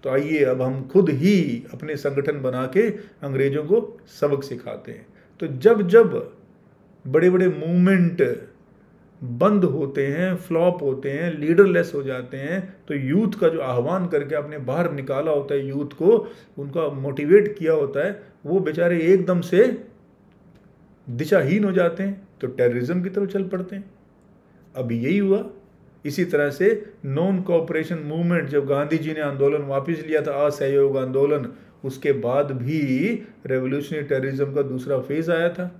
तो आइए, अब हम खुद ही अपने संगठन बना के अंग्रेज़ों को सबक सिखाते हैं। तो जब जब बड़े बड़े मूवमेंट बंद होते हैं, फ्लॉप होते हैं, लीडरलेस हो जाते हैं तो यूथ का जो आह्वान करके आपने बाहर निकाला होता है यूथ को, उनका मोटिवेट किया होता है, वो बेचारे एकदम से दिशाहीन हो जाते हैं तो टेररिज्म की तरफ़ चल पड़ते हैं। अब यही हुआ। इसी तरह से नॉन कोऑपरेशन मूवमेंट जब गांधी जी ने आंदोलन वापस लिया था, असहयोग आंदोलन, उसके बाद भी रेवोल्यूशनरी टेररिज्म का दूसरा फ़ेज़ आया था।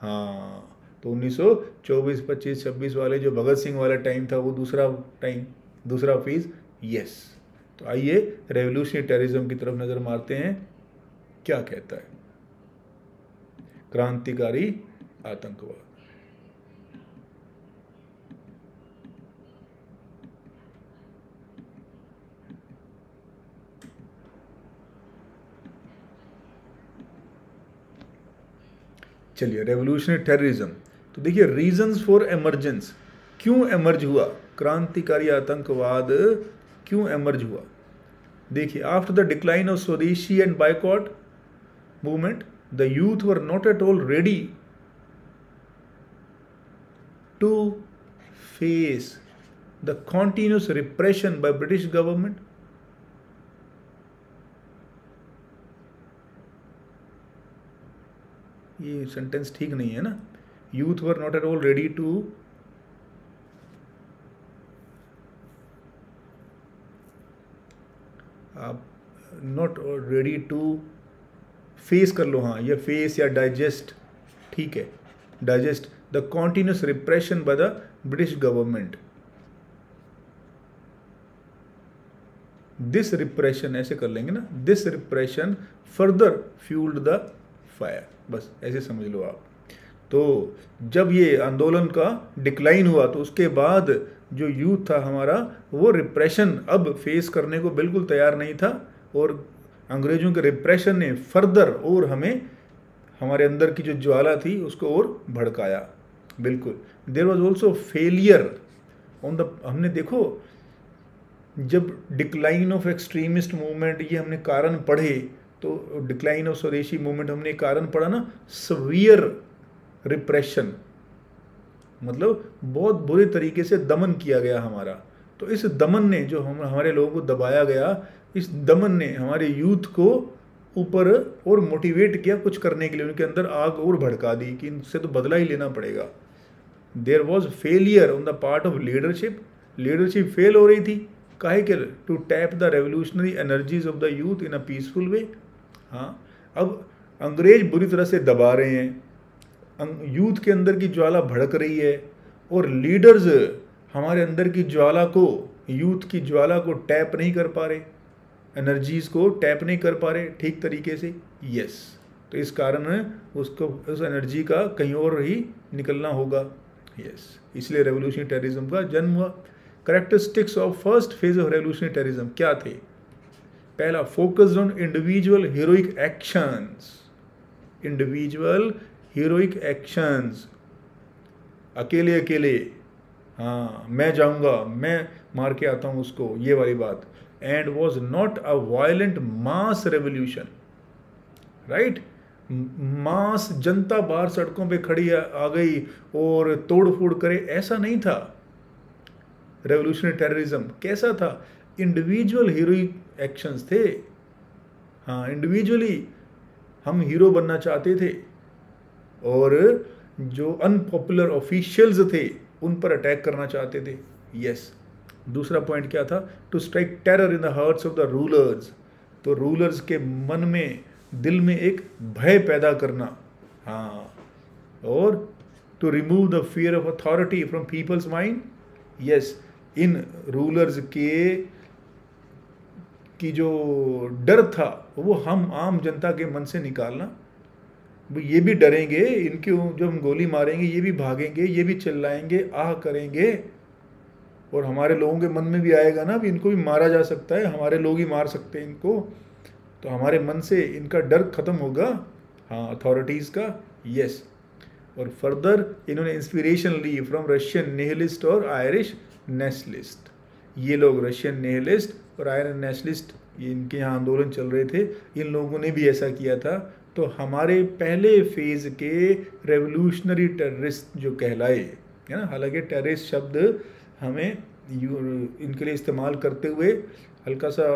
हाँ। तो 1924 25 26 वाले जो भगत सिंह वाला टाइम था, वो दूसरा टाइम दूसरा फ़ेज़ यस तो आइए रेवोल्यूशनरी टेररिज्म की तरफ़ नज़र मारते हैं। क्या कहता है? क्रांतिकारी आतंकवाद। चलिए रेवोल्यूशनरी टेररिज्म तो देखिए रीजंस फॉर एमरजेंस क्यों एमर्ज हुआ? क्रांतिकारी आतंकवाद क्यों एमर्ज हुआ? देखिए after the decline of swadeshi and boycott movement the youth were not at all ready to face the continuous repression by British government ये सेंटेंस ठीक नहीं है ना? Youth were not at all ready to आप not ready to face कर लो हाँ या फेस या डाइजेस्ट ठीक है digest the continuous repression by the British government this repression ऐसे कर लेंगे ना this repression further fuelled the fire बस, ऐसे समझ लो आप। तो जब ये आंदोलन का डिक्लाइन हुआ तो उसके बाद जो यूथ था हमारा, वो रिप्रेशन अब फेस करने को बिल्कुल तैयार नहीं था और अंग्रेज़ों के रिप्रेशन ने फर्दर और हमें, हमारे अंदर की जो ज्वाला थी, उसको और भड़काया। बिल्कुल। There was also failure on the हमने देखो, जब डिक्लाइन ऑफ़ एक्सट्रीमिस्ट मूवमेंट ये हमने कारण पढ़े तो डिक्लाइन ऑफ़ स्वदेशी मूवमेंट हमने कारण पढ़ा ना सवियर रिप्रेशन मतलब बहुत बुरे तरीके से दमन किया गया हमारा। तो इस दमन ने जो हम, हमारे लोगों को दबाया गया, इस दमन ने हमारे यूथ को ऊपर और मोटिवेट किया कुछ करने के लिए। उनके अंदर आग और भड़का दी कि इनसे तो बदला ही लेना पड़ेगा। There was failure on the part of leadership leadership fail हो रही थी, काहे के to tap the revolutionary energies of the youth in a peaceful way हाँ अब अंग्रेज़ बुरी तरह से दबा रहे हैं। यूथ के अंदर की ज्वाला भड़क रही है और लीडर्स हमारे अंदर की ज्वाला को यूथ की ज्वाला को टैप नहीं कर पा रहे एनर्जीज को टैप नहीं कर पा रहे ठीक तरीके से यस तो इस कारण उसको, उस एनर्जी का कहीं और ही निकलना होगा यस इसलिए रेवोल्यूशनरी टेररिज्म का जन्म हुआ। Characteristics of first phase of revolutionary terrorism क्या थे? पहला focused on individual heroic actions individual heroic actions अकेले अकेले। हाँ मैं जाऊँगा, मैं मार के आता हूँ उसको, ये वाली बात। And was not a violent mass revolution right mass जनता बाहर सड़कों पे खड़ी आ गई और तोड़ फोड़ करे, ऐसा नहीं था। रेवोल्यूशनरी टेररिज्म कैसा था? इंडिविजुअल हीरोइक एक्शंस थे। हाँ इंडिविजुअली हम हीरो बनना चाहते थे। और जो अनपॉपुलर ऑफिशियल्स थे, उन पर अटैक करना चाहते थे। यस दूसरा पॉइंट क्या था? To strike terror in the hearts of the rulers तो रूलर्स के मन में, दिल में एक भय पैदा करना। हाँ। और to remove the fear of authority from people's mind yes in rulers के, की जो डर था, वो हम आम जनता के मन से निकालना। ये भी डरेंगे, इनके जो हम गोली मारेंगे, ये भी भागेंगे, ये भी चिल्लाएँगे, आह करेंगे। और हमारे लोगों के मन में भी आएगा ना भी इनको भी मारा जा सकता है, हमारे लोग ही मार सकते हैं इनको। तो हमारे मन से इनका डर खत्म होगा। हाँ अथॉरिटीज़ का यस और फर्दर इन्होंने इंस्पिरेशन ली फ्रॉम रशियन नेहलिस्ट और आयरिश नेशलिस्ट ये लोग रशियन नेहलिस्ट और आयरन नेशलिस्ट इनके यहाँ आंदोलन चल रहे थे। इन लोगों ने भी ऐसा किया था। तो हमारे पहले फ़ेज़ के रेवोल्यूशनरी टेररिस्ट जो कहलाए, है ना? हालाँकि टेररिस्ट शब्द हमें इनके लिए इस्तेमाल करते हुए हल्का सा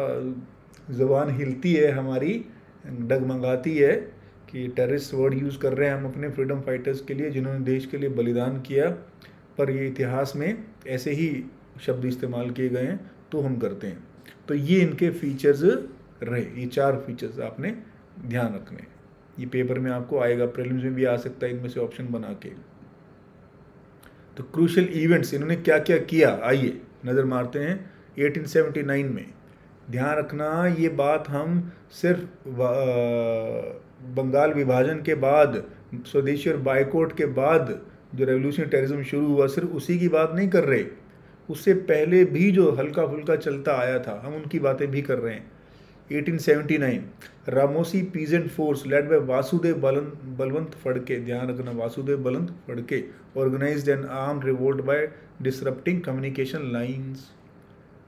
ज़बान हिलती है, हमारी, डगमगाती है कि टेररिस्ट वर्ड यूज़ कर रहे हैं हम अपने फ्रीडम फाइटर्स के लिए, जिन्होंने देश के लिए बलिदान किया। पर ये इतिहास में ऐसे ही शब्द इस्तेमाल किए गए हैं तो हम करते हैं। तो ये इनके फीचर्स रहे, ये चार फीचर्स आपने ध्यान रखने। ये पेपर में आपको आएगा प्रीलिम्स में भी आ सकता है, इनमें से ऑप्शन बना के। तो क्रूशल इवेंट्स इन्होंने क्या क्या? किया आइए, नज़र मारते हैं। 1879 में, ध्यान रखना, ये बात हम सिर्फ़ बंगाल विभाजन के बाद, स्वदेशी और बाइकोट के बाद, जो रेवोल्यूशन टेररिज्म शुरू हुआ, सिर्फ़ उसी की बात नहीं कर रहे। उससे पहले भी जो हल्का फुल्का चलता आया था, हम उनकी बातें भी कर रहे हैं। 1879 Ramosi peasant force, led by Vasudev बलन, Balwant Phadke, ध्यान रखना, Vasudev Balwant Phadke organise an arm revolt by disrupting communication lines.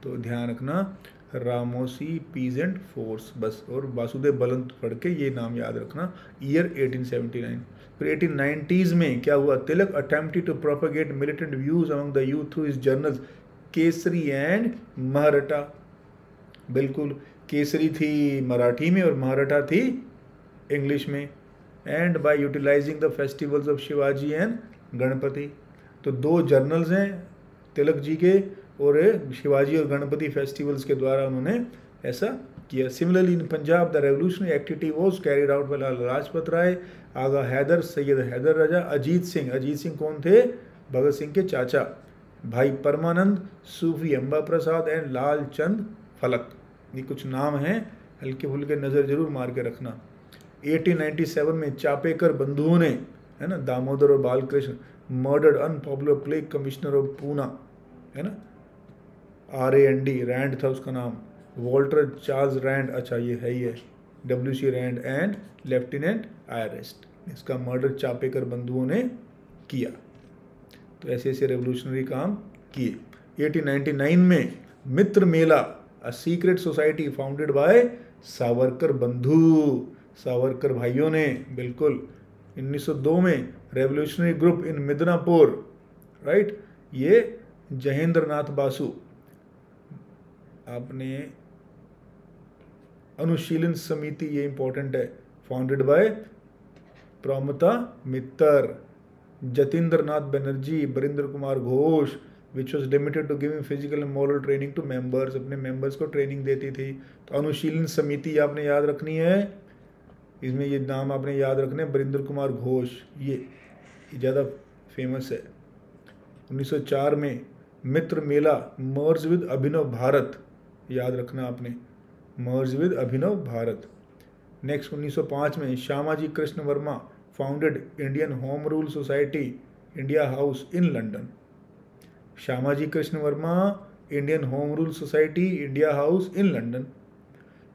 तो ध्यान रखना, रामोसी पीजेंट फोर्स, बस, और वासुदेव बलंत फड़के, ये नाम याद रखना, ईयर 1879 फिर 1890s में क्या हुआ? Tilak attempted to propagate militant views among the youth through his journals Kesari and Mahratta बिल्कुल, केसरी थी मराठी में और महरटा थी इंग्लिश में। And by utilising the festivals of Shivaji and Ganpati तो दो जर्नल्स हैं तिलक जी के और शिवाजी और गणपति फेस्टिवल्स के द्वारा उन्होंने ऐसा किया। Similarly in Punjab the revolutionary activity was carried out by Lala Lajpat Rai Aga Haidar, Syed Haidar Raza Ajit Singh. Ajit Singh कौन थे? भगत सिंह के चाचा। भाई परमानंद, सूफी अम्बा प्रसाद एंड लाल चंद फलक। ये कुछ नाम हैं, हल्के फुल्के नज़र ज़रूर मार के रखना। 1897 में चापेकर बंधुओं ने, है ना, दामोदर और Balkrishna, murdered unpopular plague commissioner of Poona, है ना, R A N D, Rand था उसका नाम। वॉल्टर चार्ल्स रैंड अच्छा ये है ही है। W C Rand and lieutenant Ayerst इसका मर्डर चापेकर बंधुओं ने किया। तो ऐसे ऐसे रेवोल्यूशनरी काम किए। 1899 में Mitra Mela a secret society founded by Savarkar Bandhu. Savarkar भाइयों ने बिल्कुल 1902 में revolutionary group in Midnapore right ये जहेंद्र नाथ बासु। आपने अनुशीलन समिति ये इंपॉर्टेंट है founded by Pramatha Mitter Jatindra Nath Banerjee Barindra Kumar Ghosh which was limited to giving physical and moral training to members अपने मेंबर्स को ट्रेनिंग देती थी तो अनुशीलन समिति आपने याद रखनी है इसमें ये नाम आपने याद रखने बरिंद्र कुमार घोष ये ज़्यादा फ़ेमस है 1904 में मित्र मेला मर्ज विद अभिनव भारत याद रखना आपने merge with Abhinav Bharat next 1905 में Shyamji Krishna Varma founded Indian home rule society India house in London Shyamji Krishna Varma Indian home rule society India house in London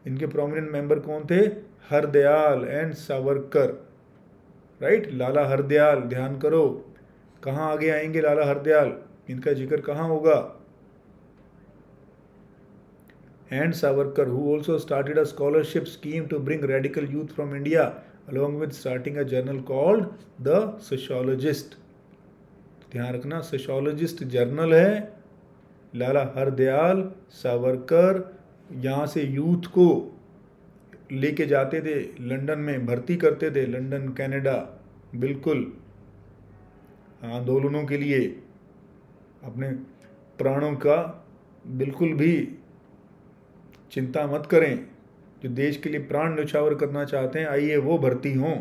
इनके प्रोमिनेंट मेंबर कौन थे? Hardayal and Savarkar. Right Lala Hardayal, ध्यान करो। कहाँ आगे आएँगे लाला हरदयाल? इनका ज़िक्र कहाँ होगा? And Savarkar, who also started a scholarship scheme to bring radical youth from India, along with starting a journal called The Sociologist. ध्यान रखना सोशोलॉजिस्ट जर्नल है लाला हरदयाल सावरकर यहाँ से यूथ को लेके जाते थे लंदन में भर्ती करते थे लंदन कनाडा बिल्कुल आंदोलनों के लिए अपने प्राणों का बिल्कुल भी चिंता मत करें। जो देश के लिए प्राण न्यौछावर करना चाहते हैं, आइए वो भर्ती हों।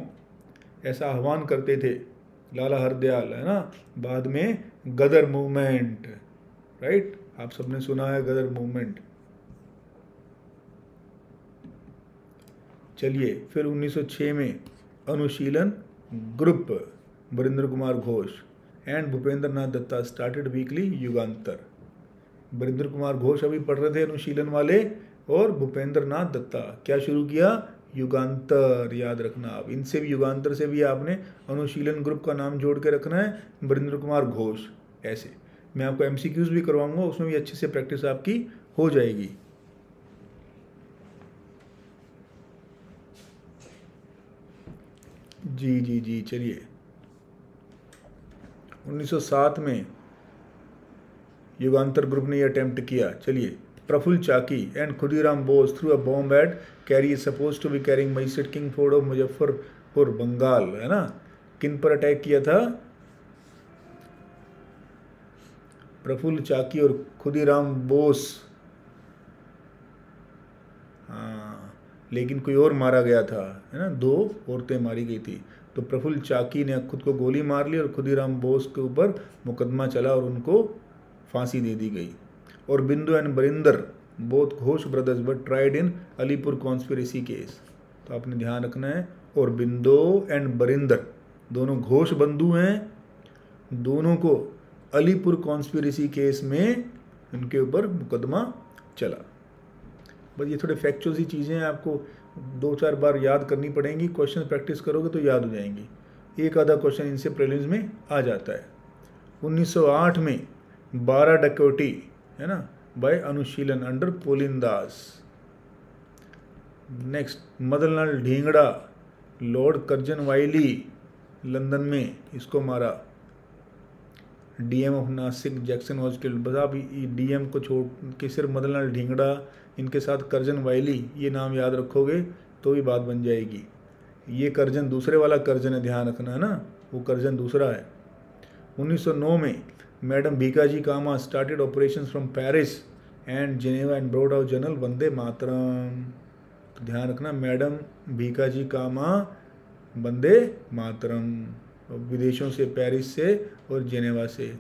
ऐसा आह्वान करते थे लाला हरदयाल, है ना? बाद में गदर मूवमेंट राइट आप सबने सुना है गदर मूवमेंट। चलिए, फिर 1906 में Anushilan group, Barindra Kumar Ghosh and Bhupendra Nath Datta started weekly Yugantar. Barindra Kumar Ghosh अभी पढ़ रहे थे अनुशीलन वाले। और भूपेंद्र नाथ दत्ता। क्या शुरू किया? युगांतर, याद रखना। आप इनसे भी, युगांतर से भी आपने अनुशीलन ग्रुप का नाम जोड़ के रखना है, वरिंद्र कुमार घोष। ऐसे। मैं आपको एम भी करवाऊँगा, उसमें भी अच्छे से प्रैक्टिस आपकी हो जाएगी। जी जी जी, चलिए। 1907 में युगांतर ग्रुप ने यह अटेम्प्ट किया। चलिए। Prafulla Chaki and Khudiram Bose threw a bomb at carriage suppose to be carrying magistrate Kingsford of Muzaffarpur Bengal है ना? किन पर अटैक किया था? प्रफुल्ल चाकी और खुदीराम बोस हाँ लेकिन कोई और मारा गया था, है ना? दो औरतें मारी गई थी। तो प्रफुल्ल चाकी ने खुद को गोली मार ली और खुदीराम बोस के ऊपर मुकदमा चला और उनको फांसी दे दी गई। और बिंदु and Barinder both Ghosh brothers but tried in Alipore conspiracy case तो आपने ध्यान रखना है, और बिंदो एंड बरिंदर, दोनों घोष बंधु हैं, दोनों को अलीपुर कॉन्स्पिरेसी केस में उनके ऊपर मुकदमा चला। बस ये थोड़े फैक्चुअल सी चीज़ें हैं, आपको दो चार बार याद करनी पड़ेंगी क्वेश्चन प्रैक्टिस करोगे तो याद हो जाएँगी। एक आधा क्वेश्चन इनसे प्रीलिम्स में आ जाता है। 1908 में बारह डकौटी है ना? By Anushilan under Pulin Das next Madanlal Dhingra Lord Curzon Wyllie London में इसको मारा। DM of Nashik Jackson hospital बस आप डीएम को छोड़ के सिर्फ़ मदनलाल ढींगड़ा इनके साथ कर्जन वाइली ये नाम याद रखोगे तो भी बात बन जाएगी। ये कर्जन दूसरे वाला कर्जन है, ध्यान रखना, है ना? वो कर्जन दूसरा है। 1909 में madam Bhikaji Cama started operation from from and and and brought of journal Vande Mataram तो ध्यान रखना मैडम भीकाजी कामा वंदे मातरम विदेशों से पेरिस से और जेनेवा से।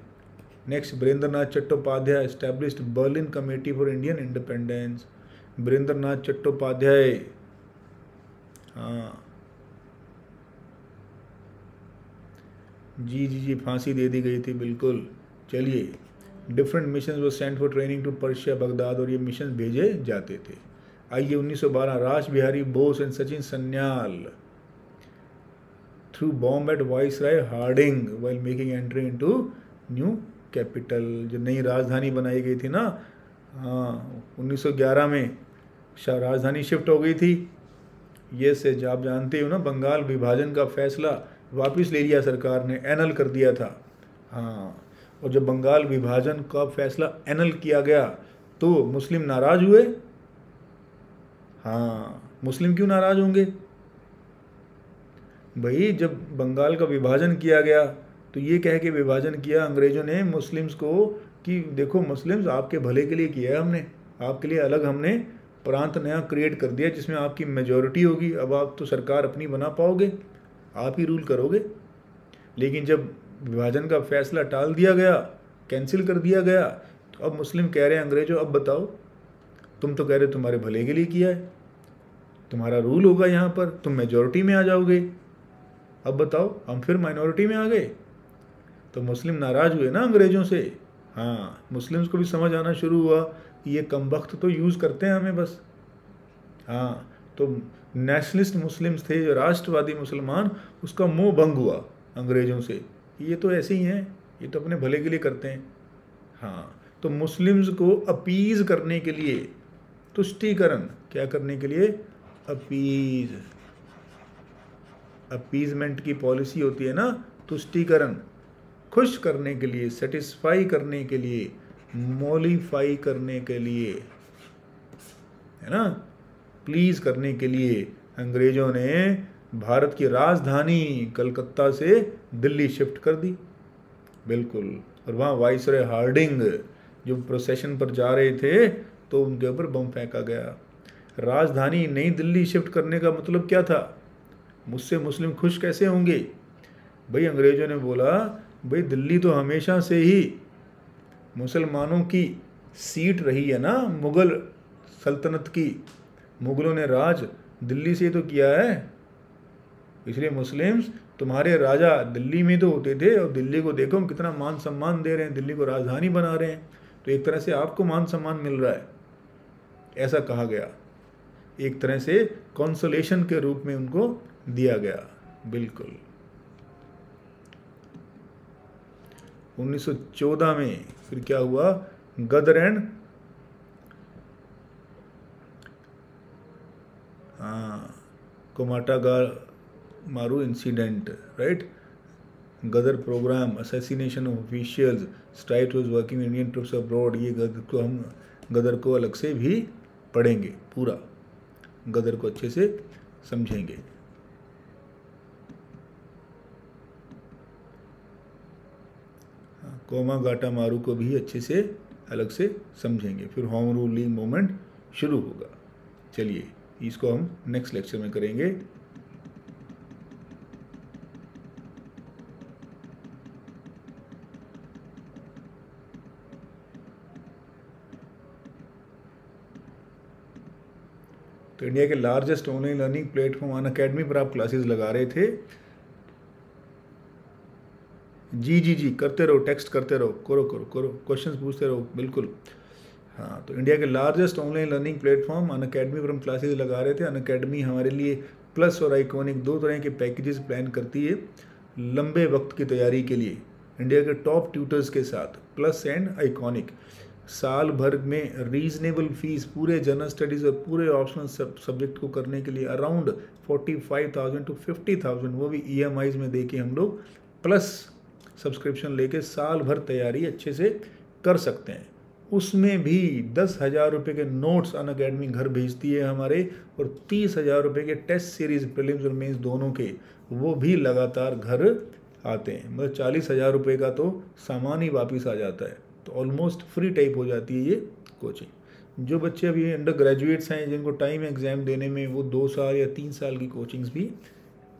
Next Birendra Nath Chattopadhyay established Berlin committee for Indian independence Birendra Nath Chattopadhyay हाँ। जी जी जी, फांसी दे दी गई थी, बिल्कुल। चलिए डिफरेंट मिशन वो sent for training to Persia Baghdad और ये मिशन भेजे जाते थे। आइए 1912 Raj Bihari Bose and Sachin Sanyal. Threw bomb at viceroy Hardinge while making entry into new capital जो नई राजधानी बनाई गई थी ना हाँ 1911 में शाह राजधानी शिफ्ट हो गई थी। ये से जो आप जानते हो ना, बंगाल विभाजन का फैसला वापस ले लिया सरकार ने, एनल कर दिया था। हाँ और जब बंगाल विभाजन का फैसला एनल किया गया तो मुस्लिम नाराज़ हुए? हाँ मुस्लिम क्यों नाराज़ होंगे? भाई, जब बंगाल का विभाजन किया गया तो ये कह के विभाजन किया अंग्रेज़ों ने मुस्लिम्स को कि देखो मुस्लिम्स आपके भले के लिए किया है हमने, आपके लिए अलग हमने प्रांत नया क्रिएट कर दिया जिसमें आपकी मेजोरिटी होगी, अब आप तो सरकार अपनी बना पाओगे, आप ही रूल करोगे। लेकिन जब विभाजन का फैसला टाल दिया गया कैंसिल कर दिया गया। तो अब मुस्लिम कह रहे हैं, अंग्रेज़ों, अब बताओ, तुम तो कह रहे तुम्हारे भले के लिए किया है। तुम्हारा रूल होगा यहाँ पर, तुम मेजोरिटी में आ जाओगे। अब बताओ, हम फिर माइनॉरिटी में आ गए। तो मुस्लिम नाराज़ हुए ना अंग्रेज़ों से। हाँ मुस्लिम्स को भी समझ आना शुरू हुआ कि ये कम वक्त तो यूज़ करते हैं हमें बस। हाँ तो नेशनलिस्ट मुस्लिम्स थे, जो राष्ट्रवादी मुसलमान, उसका मोह भंग हुआ अंग्रेज़ों से। ये तो ऐसे ही हैं, ये तो अपने भले के लिए करते हैं। हाँ तो मुस्लिम्स को अपीज करने के लिए, तुष्टिकरण, क्या करने के लिए? अपीज। अपीजमेंट की पॉलिसी होती है ना, तुष्टिकरण। खुश करने के लिए, सेटिस्फाई करने के लिए, मोलिफाई करने के लिए, है ना? प्लीज़ करने के लिए, अंग्रेज़ों ने भारत की राजधानी कलकत्ता से दिल्ली शिफ्ट कर दी। बिल्कुल। और वहाँ वाइसरॉय हार्डिंग जो प्रोसेशन पर जा रहे थे तो उनके ऊपर बम फेंका गया। राजधानी नई दिल्ली शिफ्ट करने का मतलब क्या था? मुझसे मुस्लिम खुश कैसे होंगे? भाई, अंग्रेज़ों ने बोला, भाई, दिल्ली तो हमेशा से ही मुसलमानों की सीट रही है ना, मुग़ल सल्तनत की। मुग़लों ने राज दिल्ली से तो किया है। इसलिए मुस्लिम्स तुम्हारे राजा दिल्ली में तो होते थे और दिल्ली को देखो, हम कितना मान सम्मान दे रहे हैं, दिल्ली को राजधानी बना रहे हैं। तो एक तरह से आपको मान सम्मान मिल रहा है। ऐसा कहा गया। एक तरह से कॉन्सोलेशन के रूप में उनको दिया गया। बिल्कुल। 1914 में फिर क्या हुआ? गदर एंड हाँ Maru incident right Ghadar programme assassination of officials straight was working Indian troops abroad ये गदर को हम, गदर को अलग से भी पढ़ेंगे, पूरा। गदर को अच्छे से समझेंगे। कोमा गाटा मारू को भी अच्छे से, अलग से समझेंगे। फिर होम रूलिंग मूवमेंट शुरू होगा। चलिए, इसको हम नेक्स्ट लेक्चर में करेंगे। इंडिया के largest online learning platform Unacademy पर आप क्लासेस लगा रहे थे। जी जी जी, करते रहो टेक्स्ट करते रहो, करो करो करो क्वेश्चन पूछते रहो, बिल्कुल। हाँ तो इंडिया के largest online learning platform Unacademy पर हम क्लासेज लगा रहे थे। अन अकेडमी हमारे लिए प्लस और आइकॉनिक दो तरह के पैकेजेस प्लान करती है, लंबे वक्त की तैयारी के लिए। इंडिया के टॉप ट्यूटर्स के साथ प्लस एंड आइकॉनिक साल भर में रीजनेबल फ़ीस पूरे जनरल स्टडीज़ और पूरे ऑप्शनल सब सब्जेक्ट को करने के लिए around forty five thousand to fifty thousand वो भी ई एम आईज में दे के हम लोग प्लस सब्सक्रिप्शन लेके साल भर तैयारी अच्छे से कर सकते हैं। उसमें भी दस हज़ार रुपये के नोट्स अन अकेडमी घर भेजती है हमारे और तीस हज़ार रुपये के टेस्ट सीरीज़ प्रीलिम्स और मेंस दोनों के, वो भी लगातार घर आते हैं। मतलब चालीस हज़ार रुपये का तो सामान ही वापस आ जाता है। तो ऑलमोस्ट फ्री टाइप हो जाती है ये कोचिंग जो बच्चे अभी अंडर ग्रेजुएट्स हैं, जिनको टाइम एग्ज़ाम देने में वो दो साल या तीन साल की कोचिंग्स भी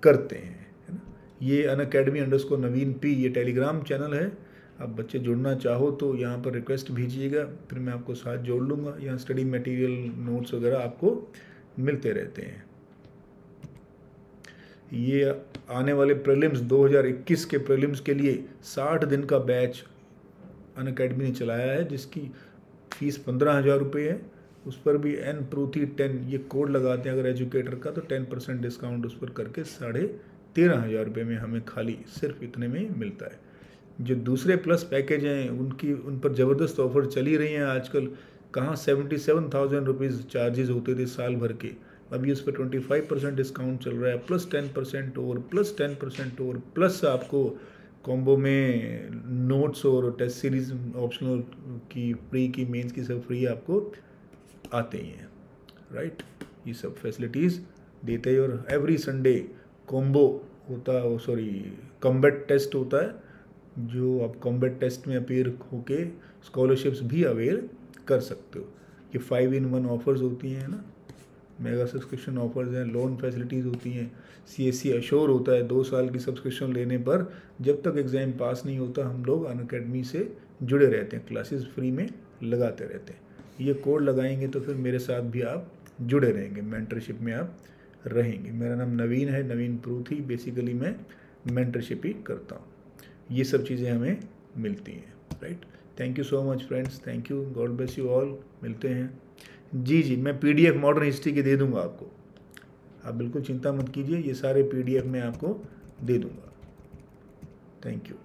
करते हैं, है ना? ये अन अकेडमी अंडर्स को नवीन पी ये टेलीग्राम चैनल है। आप बच्चे जुड़ना चाहो तो यहाँ पर रिक्वेस्ट भेजिएगा, फिर मैं आपको साथ जोड़ लूँगा। यहाँ स्टडी मटेरियल नोट्स वगैरह आपको मिलते रहते हैं। ये आने वाले प्रीलिम्स 2021 के प्रीलिम्स के लिए 60 दिन का बैच अन अकेडमी ने चलाया है, जिसकी फ़ीस पंद्रह हज़ार रुपये है। उस पर भी एन प्रूथी टेन, ये कोड लगाते हैं अगर एजुकेटर का तो टेन परसेंट डिस्काउंट उस पर करके साढ़े तेरह हज़ार रुपये में हमें खाली सिर्फ़ इतने में मिलता है। जो दूसरे प्लस पैकेज हैं, उनकी, उन पर ज़बरदस्त ऑफ़र चली रही हैं आजकल। कहाँ seventy seven thousand rupees charges होते थे साल भर के, अभी उस पर ट्वेंटी फाइव परसेंट डिस्काउंट चल रहा है। प्लस टेन परसेंट और, प्लस टेन परसेंट और, प्लस आपको कॉम्बो में नोट्स और टेस्ट सीरीज़ ऑप्शनल की प्री की मेंस की सब फ्री आपको आते ही हैं राइट ये सब फैसिलिटीज़ देते हैं और एवरी संडे कॉम्बो होता है सॉरी कॉम्बैट टेस्ट होता है, जो आप कॉम्बैट टेस्ट में अपेयर होके स्कॉलरशिप्स भी अवेल कर सकते हो। ये फाइव इन वन ऑफर्स होती हैं ना मेगा सब्सक्रिप्शन ऑफर्स हैं लोन फैसिलिटीज़ होती हैं सी एस सी अश्योर होता है दो साल की सब्सक्रिप्शन लेने पर जब तक एग्ज़ाम पास नहीं होता, हम लोग अन अकेडमी से जुड़े रहते हैं क्लासेस फ्री में लगाते रहते हैं। ये कोड लगाएँगे तो फिर मेरे साथ भी आप जुड़े रहेंगे मेंटरशिप में आप रहेंगे। मेरा नाम नवीन है, नवीन प्रूथी बेसिकली मैं मेंटरशिप ही करता हूँ। ये सब चीज़ें हमें मिलती हैं right thank you so much friends thank you God bless you all मिलते हैं। जी जी, मैं पीडीएफ मॉडर्न हिस्ट्री की दे दूँगा आपको। आप बिल्कुल चिंता मत कीजिए ये सारे पीडीएफ मैं आपको दे दूँगा। Thank you